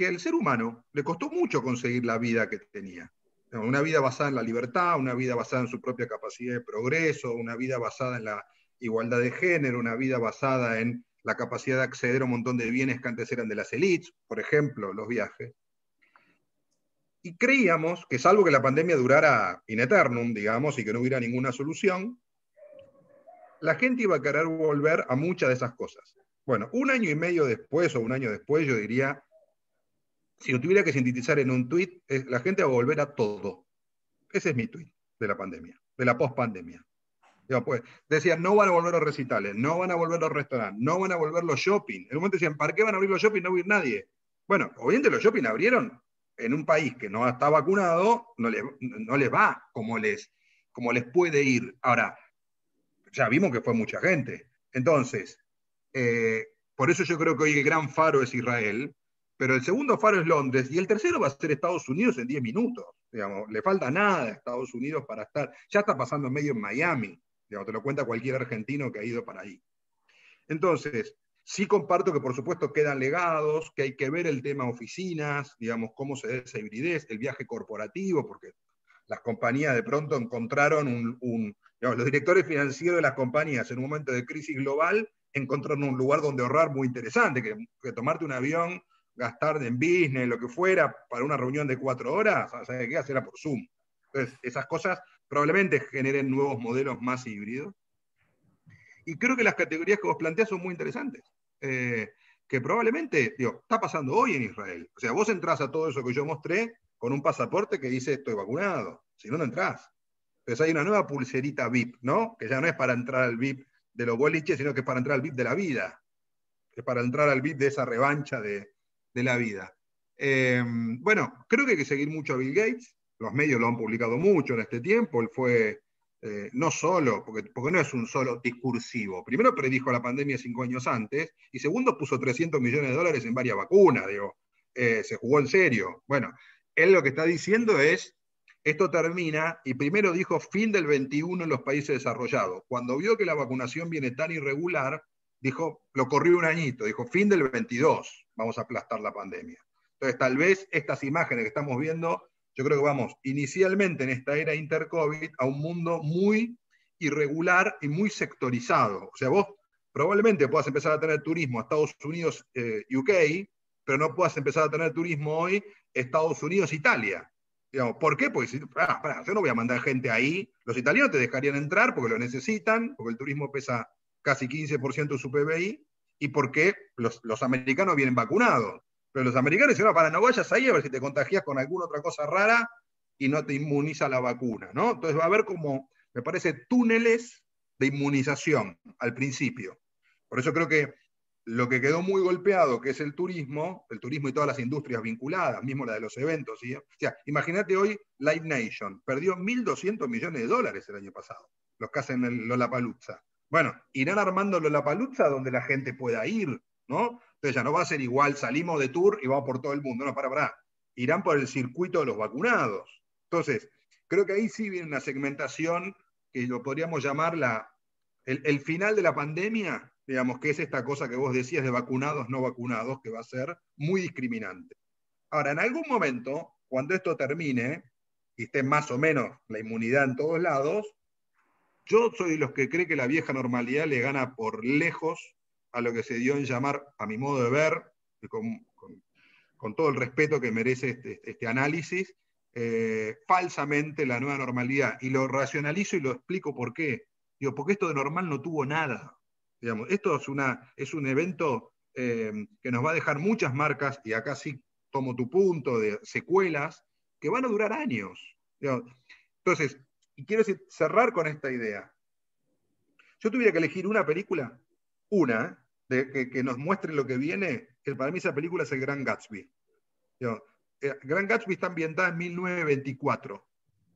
Speaker 3: que al ser humano le costó mucho conseguir la vida que tenía. Una vida basada en la libertad, una vida basada en su propia capacidad de progreso, una vida basada en la igualdad de género, una vida basada en la capacidad de acceder a un montón de bienes que antes eran de las élites, por ejemplo, los viajes. Y creíamos que salvo que la pandemia durara in eternum, digamos, y que no hubiera ninguna solución, la gente iba a querer volver a muchas de esas cosas. Bueno, un año y medio después o un año después, yo diría, si lo tuviera que sintetizar en un tuit, la gente va a volver a todo. Ese es mi tuit de la pandemia, de la post-pandemia. Pues, decían, no van a volver los recitales, no van a volver los restaurantes, no van a volver los shopping. En un momento decían, ¿para qué van a abrir los shopping? No va a ir nadie. Bueno, obviamente los shopping abrieron en un país que no está vacunado, no les, no va como les, como les puede ir. Ahora, ya vimos que fue mucha gente. Entonces, eh, por eso yo creo que hoy el gran faro es Israel, pero el segundo faro es Londres y el tercero va a ser Estados Unidos en 10 minutos. Digamos, le falta nada a Estados Unidos para estar, ya está pasando medio en Miami, digamos, te lo cuenta cualquier argentino que ha ido para ahí. Entonces, sí comparto que por supuesto quedan legados, que hay que ver el tema oficinas, digamos, cómo se da esa hibridez, el viaje corporativo, porque las compañías de pronto encontraron un, los directores financieros de las compañías en un momento de crisis global encontraron un lugar donde ahorrar muy interesante, que, tomarte un avión, gastar en business, lo que fuera, para una reunión de cuatro horas, ¿sabes qué? Hacerla por Zoom. Entonces, esas cosas probablemente generen nuevos modelos más híbridos. Y creo que las categorías que vos planteas son muy interesantes. Eh, que probablemente, digo, está pasando hoy en Israel. O sea, vos entras a todo eso que yo mostré con un pasaporte que dice estoy vacunado. Si no, no entras. Entonces hay una nueva pulserita VIP, ¿no? Que ya no es para entrar al VIP de los boliches, sino que es para entrar al VIP de la vida. Es para entrar al VIP de esa revancha de, la vida. Eh, bueno, creo que hay que seguir mucho a Bill Gates. Los medios lo han publicado mucho en este tiempo. Él fue eh, no solo, porque, porque, no es un solo discursivo. Primero predijo la pandemia cinco años antes y segundo puso 300 millones de dólares en varias vacunas. Digo, eh, se jugó en serio. Bueno, él lo que está diciendo es esto termina, y primero dijo fin del 21 en los países desarrollados. Cuando vio que la vacunación viene tan irregular, dijo, lo corrió un añito, dijo fin del 22, vamos a aplastar la pandemia. Entonces, tal vez estas imágenes que estamos viendo, yo creo que vamos inicialmente en esta era inter-COVID a un mundo muy irregular y muy sectorizado. O sea, vos probablemente puedas empezar a tener turismo a Estados Unidos, eh, UK, pero no puedas empezar a tener turismo hoy Estados Unidos, Italia. ¿Por qué? Porque si, yo no voy a mandar gente ahí. Los italianos te dejarían entrar porque lo necesitan, porque el turismo pesa casi 15% de su PBI, y porque los, americanos vienen vacunados. Pero los americanos dicen, no, para no vayas ahí a ver si te contagias con alguna otra cosa rara y no te inmuniza la vacuna, ¿no? Entonces va a haber como, me parece, túneles de inmunización al principio. Por eso creo que lo que quedó muy golpeado, que es el turismo, el turismo y todas las industrias vinculadas, mismo la de los eventos. ¿sí? O sea, imagínate hoy Live Nation, perdió 1.200 millones de dólares el año pasado, los que hacen el Lollapalooza. Bueno, irán armando Lollapalooza donde la gente pueda ir, ¿no? Entonces ya no va a ser igual, salimos de tour y vamos por todo el mundo, no, para, para. Irán por el circuito de los vacunados. Entonces, creo que ahí sí viene una segmentación que lo podríamos llamar la, el final de la pandemia digamos, que es esta cosa que vos decías de vacunados, no vacunados, que va a ser muy discriminante. Ahora, en algún momento, cuando esto termine, y esté más o menos la inmunidad en todos lados, yo soy de los que cree que la vieja normalidad le gana por lejos a lo que se dio en llamar, a mi modo de ver, con, todo el respeto que merece este, este análisis, eh, falsamente la nueva normalidad. Y lo racionalizo y lo explico por qué. Digo, porque esto de normal no tuvo nada esto es, una, es un evento eh, que nos va a dejar muchas marcas, y acá sí tomo tu punto, de secuelas, que van a durar años. Entonces, y quiero cerrar con esta idea. Yo tuviera que elegir una película, una, de, que, nos muestre lo que viene, que para mí esa película es el Gran Gatsby. El eh, Gran Gatsby está ambientada en 1924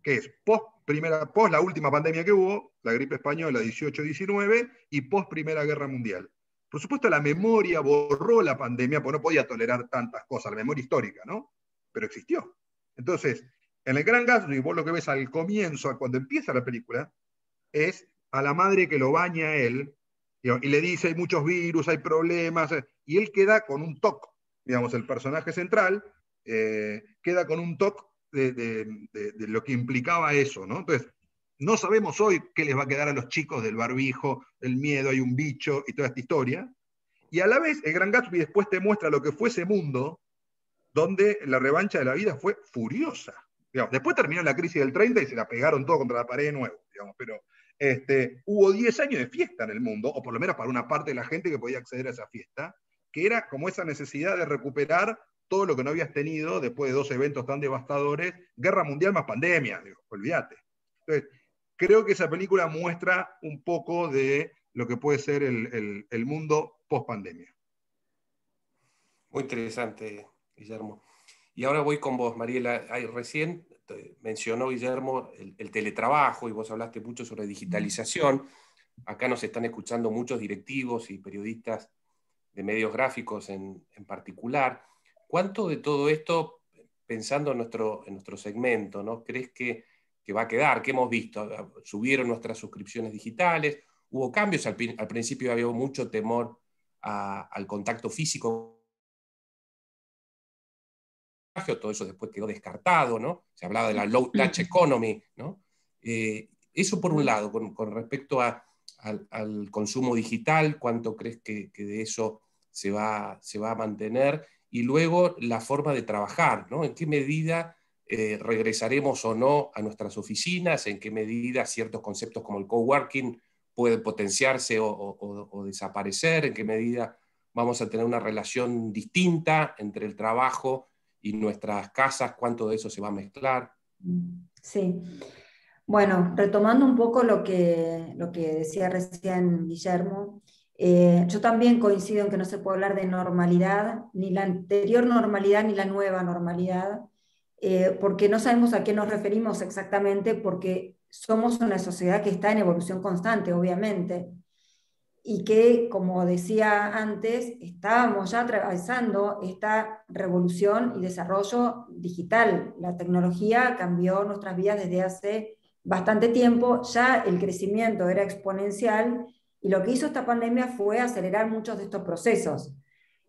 Speaker 3: que es post, primera, post la última pandemia que hubo, la gripe española 18-19, y post Primera Guerra Mundial. Por supuesto, la memoria borró la pandemia, porque no podía tolerar tantas cosas, la memoria histórica, ¿no? Pero existió. Entonces, en el Gran Gatsby, vos lo que ves al comienzo, cuando empieza la película, es a la madre que lo baña a él, y le dice, hay muchos virus, hay problemas, y él queda con un toque, digamos, el personaje central, eh, queda con un toque de, lo que implicaba eso, ¿no? Entonces, no sabemos hoy qué les va a quedar a los chicos del barbijo, el miedo, hay un bicho y toda esta historia. Y a la vez, el Gran Gatsby después te muestra lo que fue ese mundo donde la revancha de la vida fue furiosa. Después terminó la crisis del 30 y se la pegaron todo contra la pared de nuevo, digamos, pero este, hubo 10 años de fiesta en el mundo, o por lo menos para una parte de la gente que podía acceder a esa fiesta, que era como esa necesidad de recuperar todo lo que no habías tenido después de dos eventos tan devastadores, guerra mundial más pandemia, digo, olvídate. Entonces, creo que esa película muestra un poco de lo que puede ser el, el mundo post pandemia.
Speaker 2: Muy interesante, Guillermo. Y ahora voy con vos, Mariela. recién mencionó Guillermo el, teletrabajo y vos hablaste mucho sobre digitalización. Acá nos están escuchando muchos directivos y periodistas de medios gráficos en, particular. ¿Cuánto de todo esto, pensando en nuestro, en nuestro segmento, ¿no? crees que, va a quedar? ¿Qué hemos visto? ¿Subieron nuestras suscripciones digitales? ¿Hubo cambios? Al, principio había mucho temor al contacto físico todo eso después quedó descartado, ¿no? Se hablaba de la low touch economy, ¿no? Eh, eso por un lado, con, respecto al, consumo digital, ¿cuánto crees que, de eso se va, se va, a mantener? Y luego la forma de trabajar, ¿no? ¿En qué medida eh, regresaremos o no a nuestras oficinas? ¿En qué medida ciertos conceptos como el coworking pueden potenciarse o, o desaparecer? ¿En qué medida vamos a tener una relación distinta entre el trabajo y nuestras casas, cuánto de eso se va a mezclar.
Speaker 4: Sí. Bueno, retomando un poco lo que, lo que decía recién Guillermo, eh, yo también coincido en que no se puede hablar de normalidad, ni la anterior normalidad ni la nueva normalidad, eh, porque no sabemos a qué nos referimos exactamente, porque somos una sociedad que está en evolución constante, obviamente y que, como decía antes, estábamos ya atravesando esta revolución y desarrollo digital. La tecnología cambió nuestras vidas desde hace bastante tiempo, ya el crecimiento era exponencial y lo que hizo esta pandemia fue acelerar muchos de estos procesos.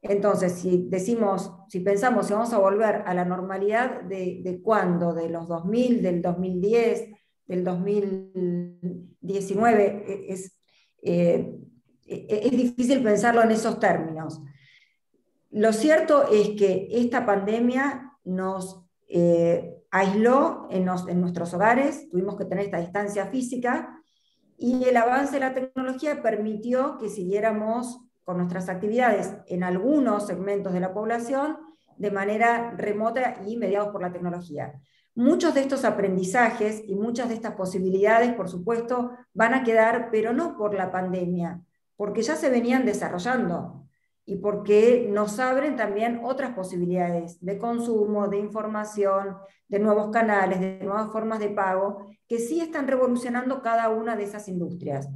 Speaker 4: Entonces, si decimos, si pensamos si vamos a volver a la normalidad de, de cuándo, de los 2000, del 2010, del 2019, es, eh, e-, es difícil pensarlo en esos términos. Lo cierto es que esta pandemia nos eh, aisló en, en, nuestros hogares, tuvimos que tener esta distancia física y el avance de la tecnología permitió que siguiéramos con nuestras actividades en algunos segmentos de la población de manera remota y mediados por la tecnología. Muchos de estos aprendizajes y muchas de estas posibilidades, por supuesto, van a quedar, pero no por la pandemia, porque ya se venían desarrollando y porque nos abren también otras posibilidades de consumo, de información, de nuevos canales, de nuevas formas de pago, que sí están revolucionando cada una de esas industrias.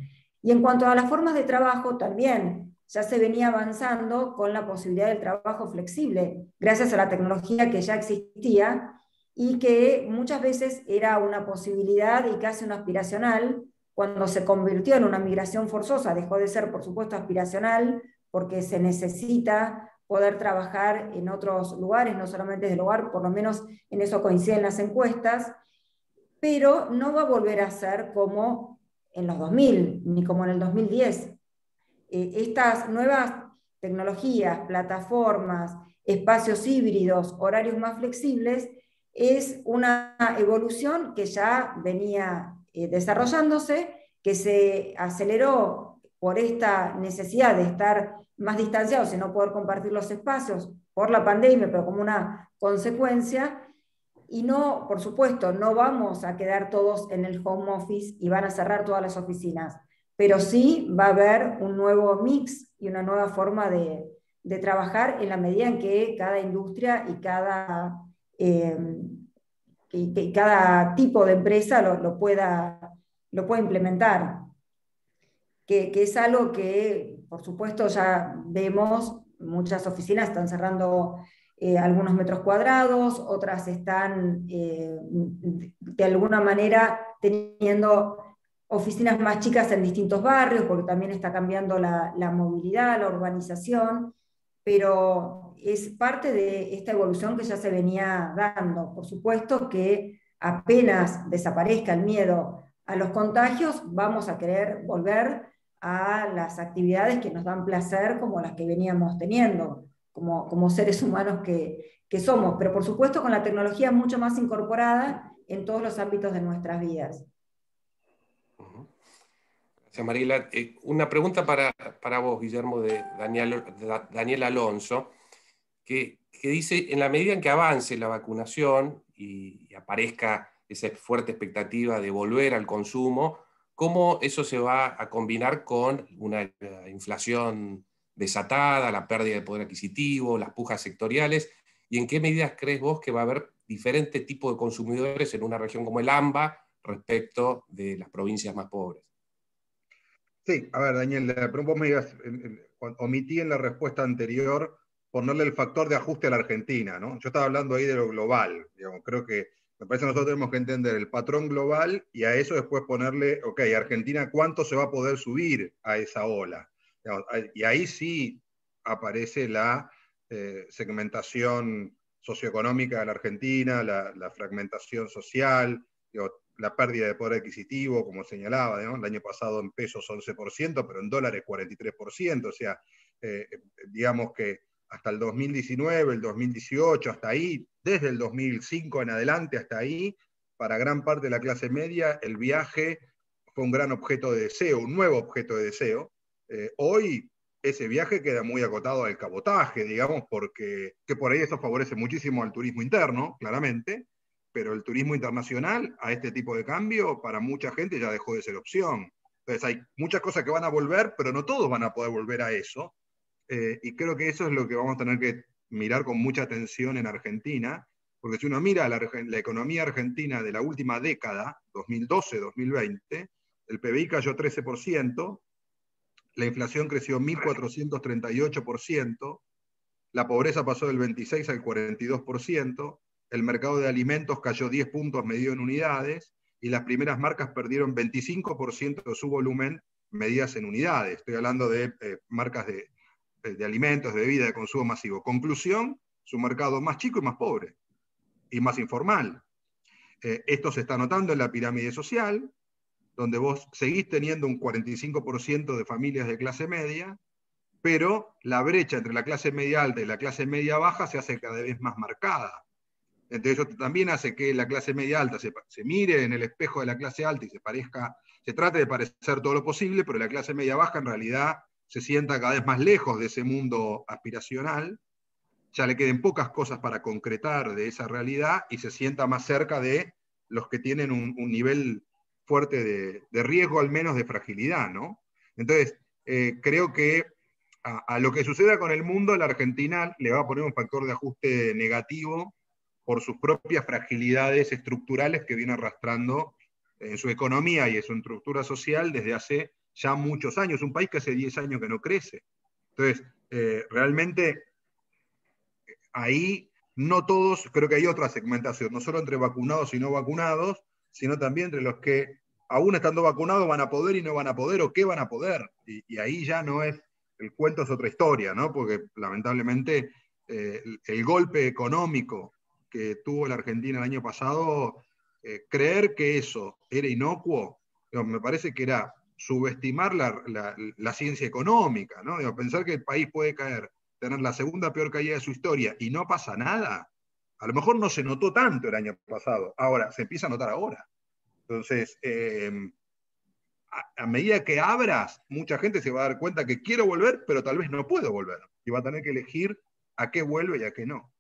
Speaker 4: Y en cuanto a las formas de trabajo, también ya se venía avanzando con la posibilidad del trabajo flexible, gracias a la tecnología que ya existía y que muchas veces era una posibilidad y casi una aspiracional, cuando se convirtió en una migración forzosa, dejó de ser, por supuesto, aspiracional, porque se necesita poder trabajar en otros lugares, no solamente desde el hogar, por lo menos en eso coinciden las encuestas, pero no va a volver a ser como en los 2000, ni como en el 2010. Eh, estas nuevas tecnologías, plataformas, espacios híbridos, horarios más flexibles, es una evolución que ya venía desarrollándose, que se aceleró por esta necesidad de estar más distanciados y no poder compartir los espacios por la pandemia, pero como una consecuencia. Y no, por supuesto, no vamos a quedar todos en el home office y van a cerrar todas las oficinas, pero sí va a haber un nuevo mix y una nueva forma de, trabajar en la medida en que cada industria y cada eh, que, cada tipo de empresa lo, pueda, lo pueda implementar. Que, es algo que, por supuesto, ya vemos, muchas oficinas están cerrando eh, algunos metros cuadrados, otras están eh, de alguna manera teniendo oficinas más chicas en distintos barrios, porque también está cambiando la, la movilidad, la urbanización, pero es parte de esta evolución que ya se venía dando. Por supuesto que apenas desaparezca el miedo a los contagios, vamos a querer volver a las actividades que nos dan placer como las que veníamos teniendo, como, como seres humanos que, que somos, pero por supuesto con la tecnología mucho más incorporada en todos los ámbitos de nuestras vidas.
Speaker 2: Mariela. Eh, una pregunta para, vos, Guillermo, de Daniel, Daniel Alonso, que, dice, en la medida en que avance la vacunación y, aparezca esa fuerte expectativa de volver al consumo, ¿cómo eso se va a combinar con una inflación desatada, la pérdida de poder adquisitivo, las pujas sectoriales? ¿Y en qué medidas crees vos que va a haber diferentes tipos de consumidores en una región como el AMBA respecto de las provincias más pobres?
Speaker 3: Sí, a ver, Daniel, vos me digas, omití en la respuesta anterior ponerle el factor de ajuste a la Argentina, ¿no? Yo estaba hablando ahí de lo global, digamos, creo que me parece que nosotros tenemos que entender el patrón global y a eso después ponerle, ok, Argentina, ¿cuánto se va a poder subir a esa ola? y ahí sí aparece la eh, segmentación socioeconómica de la Argentina, la, fragmentación social, la pérdida de poder adquisitivo, como señalaba, el año pasado en pesos 11%, pero en dólares 43%, o sea, eh, digamos que hasta el 2019, el 2018, hasta ahí, desde el 2005 en adelante hasta ahí, para gran parte de la clase media, el viaje fue un gran objeto de deseo, un nuevo objeto de deseo. Eh, hoy ese viaje queda muy acotado al cabotaje, digamos, porque que por ahí eso favorece muchísimo al turismo interno, claramente, pero el turismo internacional a este tipo de cambio para mucha gente ya dejó de ser opción. Entonces hay muchas cosas que van a volver, pero no todos van a poder volver a eso. Eh, y creo que eso es lo que vamos a tener que mirar con mucha atención en Argentina, porque si uno mira la, economía argentina de la última década, 2012-2020, el PBI cayó 13%, la inflación creció 1.438%, la pobreza pasó del 26 al 42%, el mercado de alimentos cayó 10 puntos medido en unidades y las primeras marcas perdieron 25% de su volumen medidas en unidades. Estoy hablando de eh, marcas de, de, alimentos, de bebida, de consumo masivo. Conclusión, su mercado más chico y más pobre y más informal. Eh, esto se está notando en la pirámide social, donde vos seguís teniendo un 45% de familias de clase media, pero la brecha entre la clase media alta y la clase media baja se hace cada vez más marcada. Entonces eso también hace que la clase media alta se, mire en el espejo de la clase alta y se parezca, se trate de parecer todo lo posible, pero la clase media baja en realidad se sienta cada vez más lejos de ese mundo aspiracional, ya le queden pocas cosas para concretar de esa realidad y se sienta más cerca de los que tienen un, nivel fuerte de, riesgo, al menos de fragilidad, ¿no? Entonces, eh, creo que a, a, lo que suceda con el mundo, la Argentina le va a poner un factor de ajuste negativo por sus propias fragilidades estructurales que viene arrastrando en su economía y en su estructura social desde hace ya muchos años, un país que hace 10 años que no crece. Entonces, eh, realmente ahí no todos, creo que hay otra segmentación, no solo entre vacunados y no vacunados, sino también entre los que aún estando vacunados van a poder y no van a poder, o qué van a poder. Y, ahí ya no es, el cuento es otra historia, ¿no? Porque lamentablemente eh, el golpe económico que tuvo la Argentina el año pasado, eh, creer que eso era inocuo, me parece que era subestimar la, ciencia económica, ¿no? pensar que el país puede caer, tener la segunda peor caída de su historia y no pasa nada. A lo mejor no se notó tanto el año pasado, ahora se empieza a notar ahora. Entonces, em, a, a, medida que abras, mucha gente se va a dar cuenta que quiero volver, pero tal vez no puedo volver. Y va a tener que elegir a qué vuelve y a qué no.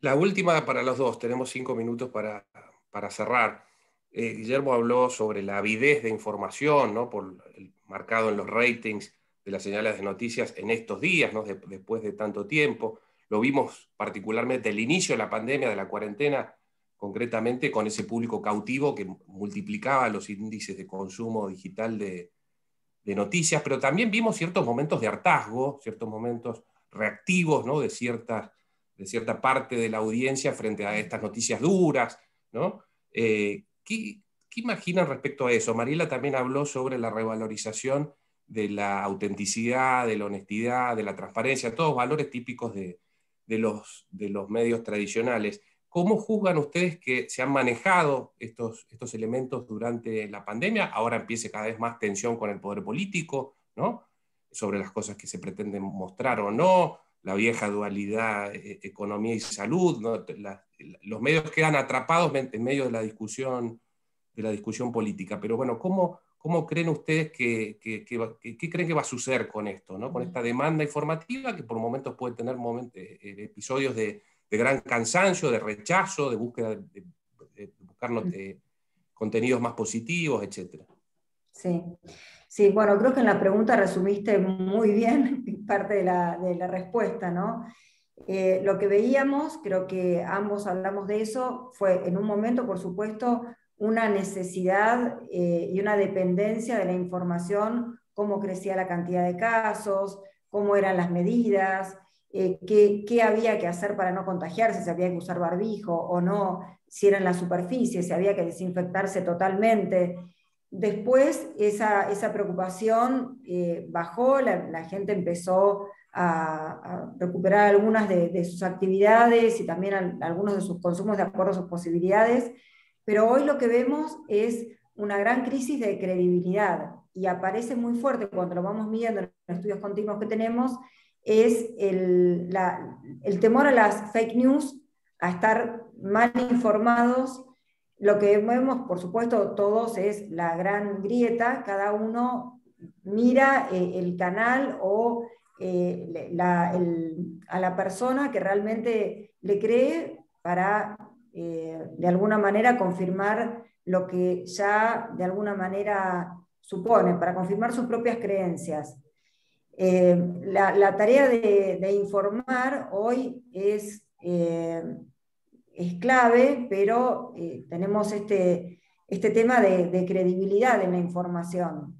Speaker 2: La última para los dos, tenemos cinco minutos para, cerrar. Eh, Guillermo habló sobre la avidez de información, ¿no? por marcado en los ratings de las señales de noticias en estos días, ¿no? después de tanto tiempo. Lo vimos particularmente el inicio de la pandemia, de la cuarentena, concretamente con ese público cautivo que multiplicaba los índices de consumo digital de, noticias, pero también vimos ciertos momentos de hartazgo, ciertos momentos reactivos ¿no? de ciertas de cierta parte de la audiencia frente a estas noticias duras, ¿no? Eh, ¿qué, imaginan respecto a eso? Mariela también habló sobre la revalorización de la autenticidad, de la honestidad, de la transparencia, todos valores típicos de, los, medios tradicionales. ¿Cómo juzgan ustedes que se han manejado estos, estos elementos durante la pandemia? Ahora empiece cada vez más tensión con el poder político, ¿no? Sobre las cosas que se pretenden mostrar o no, la vieja dualidad eh, economía y salud. los medios quedan atrapados en medio de la discusión la discusión política. Pero bueno, ¿cómo, cómo creen ustedes que, que, creen que va a suceder con esto, ¿no? con esta demanda informativa que por momentos puede tener momentos, eh, episodios de, gran cansancio, de rechazo, de búsqueda de, de buscarnos contenidos más positivos, etcétera?
Speaker 4: Sí. Sí, bueno, creo que en la pregunta resumiste muy bien [LAUGHS] parte de la, respuesta, ¿no? Eh, lo que veíamos, creo que ambos hablamos de eso, fue en un momento, por supuesto, una necesidad eh, y una dependencia de la información, cómo crecía la cantidad de casos, cómo eran las medidas, eh, qué, qué, había que hacer para no contagiarse, si había que usar barbijo o no, si era en la superficie, si había que desinfectarse totalmente. Después esa, preocupación eh, bajó, la, gente empezó a, recuperar algunas de, sus actividades y también algunos de sus consumos de acuerdo a sus posibilidades, pero hoy lo que vemos es una gran crisis de credibilidad y aparece muy fuerte cuando lo vamos viendo en los estudios continuos que tenemos, es el, el temor a las fake news, a estar mal informados lo que vemos, por supuesto, todos es la gran grieta, cada uno mira eh, el canal o eh, a la persona que realmente le cree para, eh, de alguna manera, confirmar lo que ya de alguna manera supone, para confirmar sus propias creencias. La, tarea de, de, informar hoy es es clave, pero eh, tenemos este, este tema de, credibilidad en la información.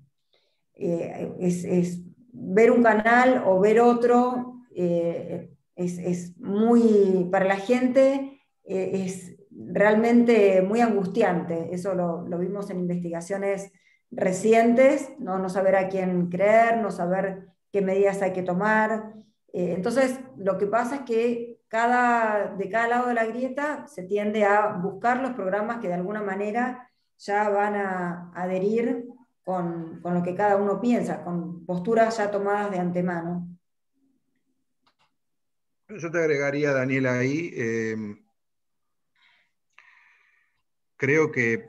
Speaker 4: Eh, es, ver un canal o ver otro eh, es, muy, para la gente, es realmente muy angustiante. Eso lo, vimos en investigaciones recientes, ¿no? no saber a quién creer, no saber qué medidas hay que tomar. entonces, lo que pasa es que cada, de cada lado de la grieta se tiende a buscar los programas que de alguna manera ya van a adherir con, lo que cada uno piensa, con posturas ya tomadas de antemano.
Speaker 3: Yo te agregaría, Daniela, ahí, em, creo que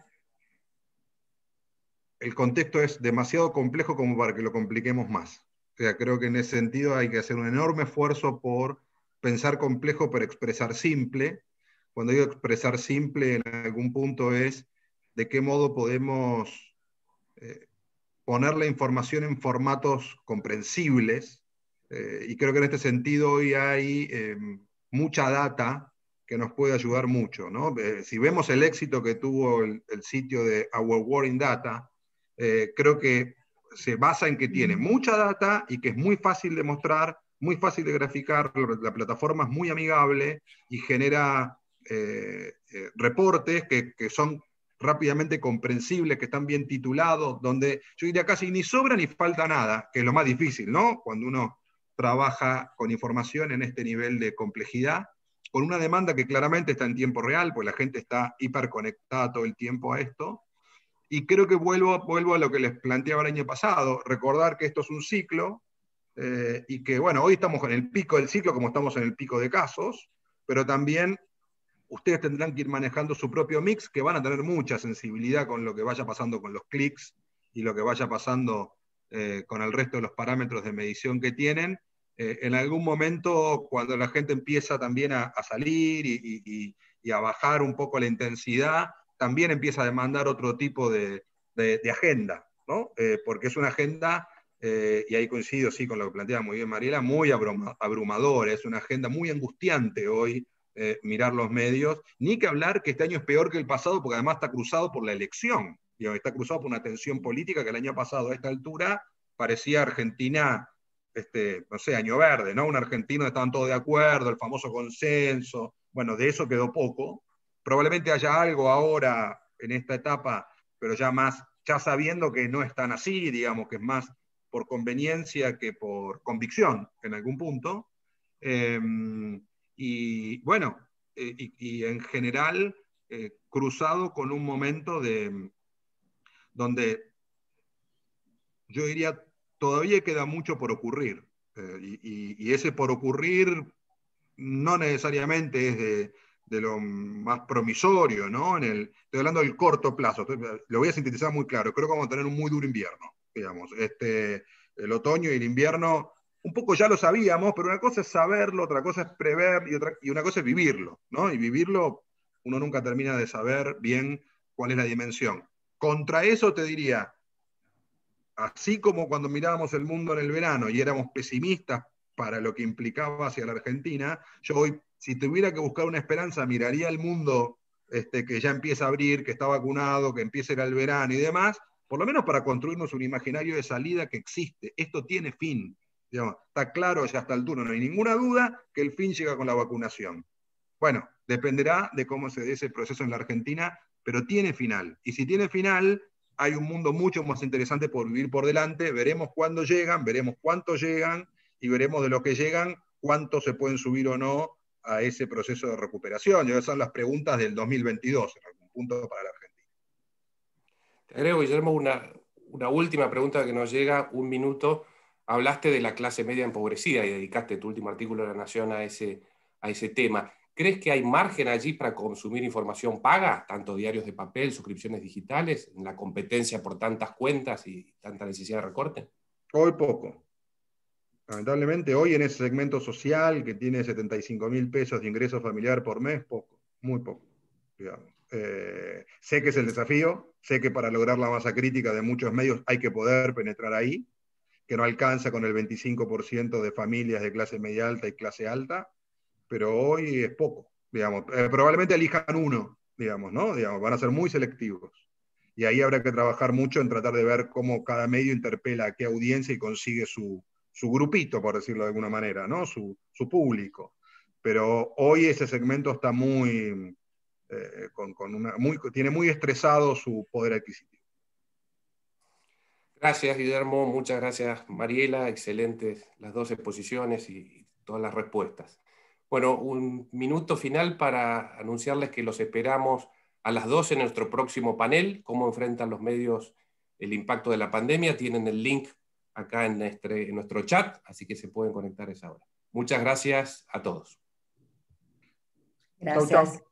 Speaker 3: el contexto es demasiado complejo como para que lo compliquemos más. O sea, creo que en ese sentido hay que hacer un enorme esfuerzo por pensar complejo pero expresar simple. Cuando digo expresar simple, en algún punto es de qué modo podemos eh, poner la información en formatos comprensibles. Eh, y creo que en este sentido hoy hay em, mucha data que nos puede ayudar mucho. ¿no? Eh, si vemos el éxito que tuvo el, el sitio de Our War in Data, creo que se basa en que tiene mucha data y que es muy fácil de mostrar muy fácil de graficar, la, plataforma es muy amigable y genera eh, eh, reportes que, son rápidamente comprensibles, que están bien titulados, donde yo diría casi ni sobra ni falta nada, que es lo más difícil, ¿no? Cuando uno trabaja con información en este nivel de complejidad, con una demanda que claramente está en tiempo real, pues la gente está hiperconectada todo el tiempo a esto. Y creo que vuelvo, vuelvo a lo que les planteaba el año pasado, recordar que esto es un ciclo, eh, y que, bueno, hoy estamos en el pico del ciclo, como estamos en el pico de casos, pero también ustedes tendrán que ir manejando su propio mix, que van a tener mucha sensibilidad con lo que vaya pasando con los clics y lo que vaya pasando eh, con el resto de los parámetros de medición que tienen. Eh, en algún momento, cuando la gente empieza también a, salir y, a bajar un poco la intensidad, también empieza a demandar otro tipo de, agenda, ¿no? porque es una agenda eh, y ahí coincido sí con lo que plantea muy bien Mariela, muy abrumador, es una agenda muy angustiante hoy eh, mirar los medios, ni que hablar que este año es peor que el pasado, porque además está cruzado por la elección, está cruzado por una tensión política que el año pasado a esta altura parecía Argentina, este, no sé, año verde, ¿no? Un argentino estaban todos de acuerdo, el famoso consenso, bueno, de eso quedó poco. Probablemente haya algo ahora en esta etapa, pero ya más, ya sabiendo que no es tan así, digamos, que es más por conveniencia que por convicción en algún punto. Em, y bueno, eh, y, en general eh, cruzado con un momento de donde yo diría todavía queda mucho por ocurrir. Eh, y, ese por ocurrir no necesariamente es de, de lo más promisorio, ¿no? En el, estoy hablando del corto plazo, lo voy a sintetizar muy claro, creo que vamos a tener un muy duro invierno, digamos. Este, el otoño y el invierno, un poco ya lo sabíamos, pero una cosa es saberlo, otra cosa es prever y, otra, y una cosa es vivirlo, ¿no? Y vivirlo, uno nunca termina de saber bien cuál es la dimensión. Contra eso te diría, así como cuando mirábamos el mundo en el verano y éramos pesimistas para lo que implicaba hacia la Argentina, yo hoy si tuviera que buscar una esperanza, miraría el mundo este, que ya empieza a abrir, que está vacunado, que empieza a ir al verano y demás, por lo menos para construirnos un imaginario de salida que existe. Esto tiene fin. está claro ya hasta el turno, no hay ninguna duda que el fin llega con la vacunación. Bueno, dependerá de cómo se dé ese proceso en la Argentina, pero tiene final. Y si tiene final, hay un mundo mucho más interesante por vivir por delante. Veremos cuándo llegan, veremos cuánto llegan y veremos de lo que llegan, cuánto se pueden subir o no a ese proceso de recuperación. Y esas son las preguntas del 2022, en algún punto para la.
Speaker 2: Te agrego, Guillermo, una, una última pregunta que nos llega, un minuto. Hablaste de la clase media empobrecida y dedicaste tu último artículo de La Nación a ese, a ese tema. ¿Crees que hay margen allí para consumir información paga, tanto diarios de papel, suscripciones digitales, en la competencia por tantas cuentas y tanta necesidad de recorte?
Speaker 3: Hoy poco. Lamentablemente, hoy en ese segmento social que tiene 75 mil pesos de ingreso familiar por mes, poco, muy poco, eh, sé que es el desafío, sé que para lograr la masa crítica de muchos medios hay que poder penetrar ahí, que no alcanza con el 25% de familias de clase media alta y clase alta, pero hoy es poco, digamos. Eh, probablemente elijan uno, digamos, ¿no? Digamos, van a ser muy selectivos. Y ahí habrá que trabajar mucho en tratar de ver cómo cada medio interpela a qué audiencia y consigue su, su grupito, por decirlo de alguna manera, ¿no? su, público. Pero hoy ese segmento está muy, eh, con, una, muy, tiene muy estresado su poder adquisitivo.
Speaker 2: Gracias, Guillermo. Muchas gracias, Mariela. Excelentes las dos exposiciones y todas las respuestas. Bueno, un minuto final para anunciarles que los esperamos a las 12 en nuestro próximo panel, cómo enfrentan los medios el impacto de la pandemia. Tienen el link acá en, en nuestro chat, así que se pueden conectar a esa hora. Muchas gracias a todos.
Speaker 4: Gracias.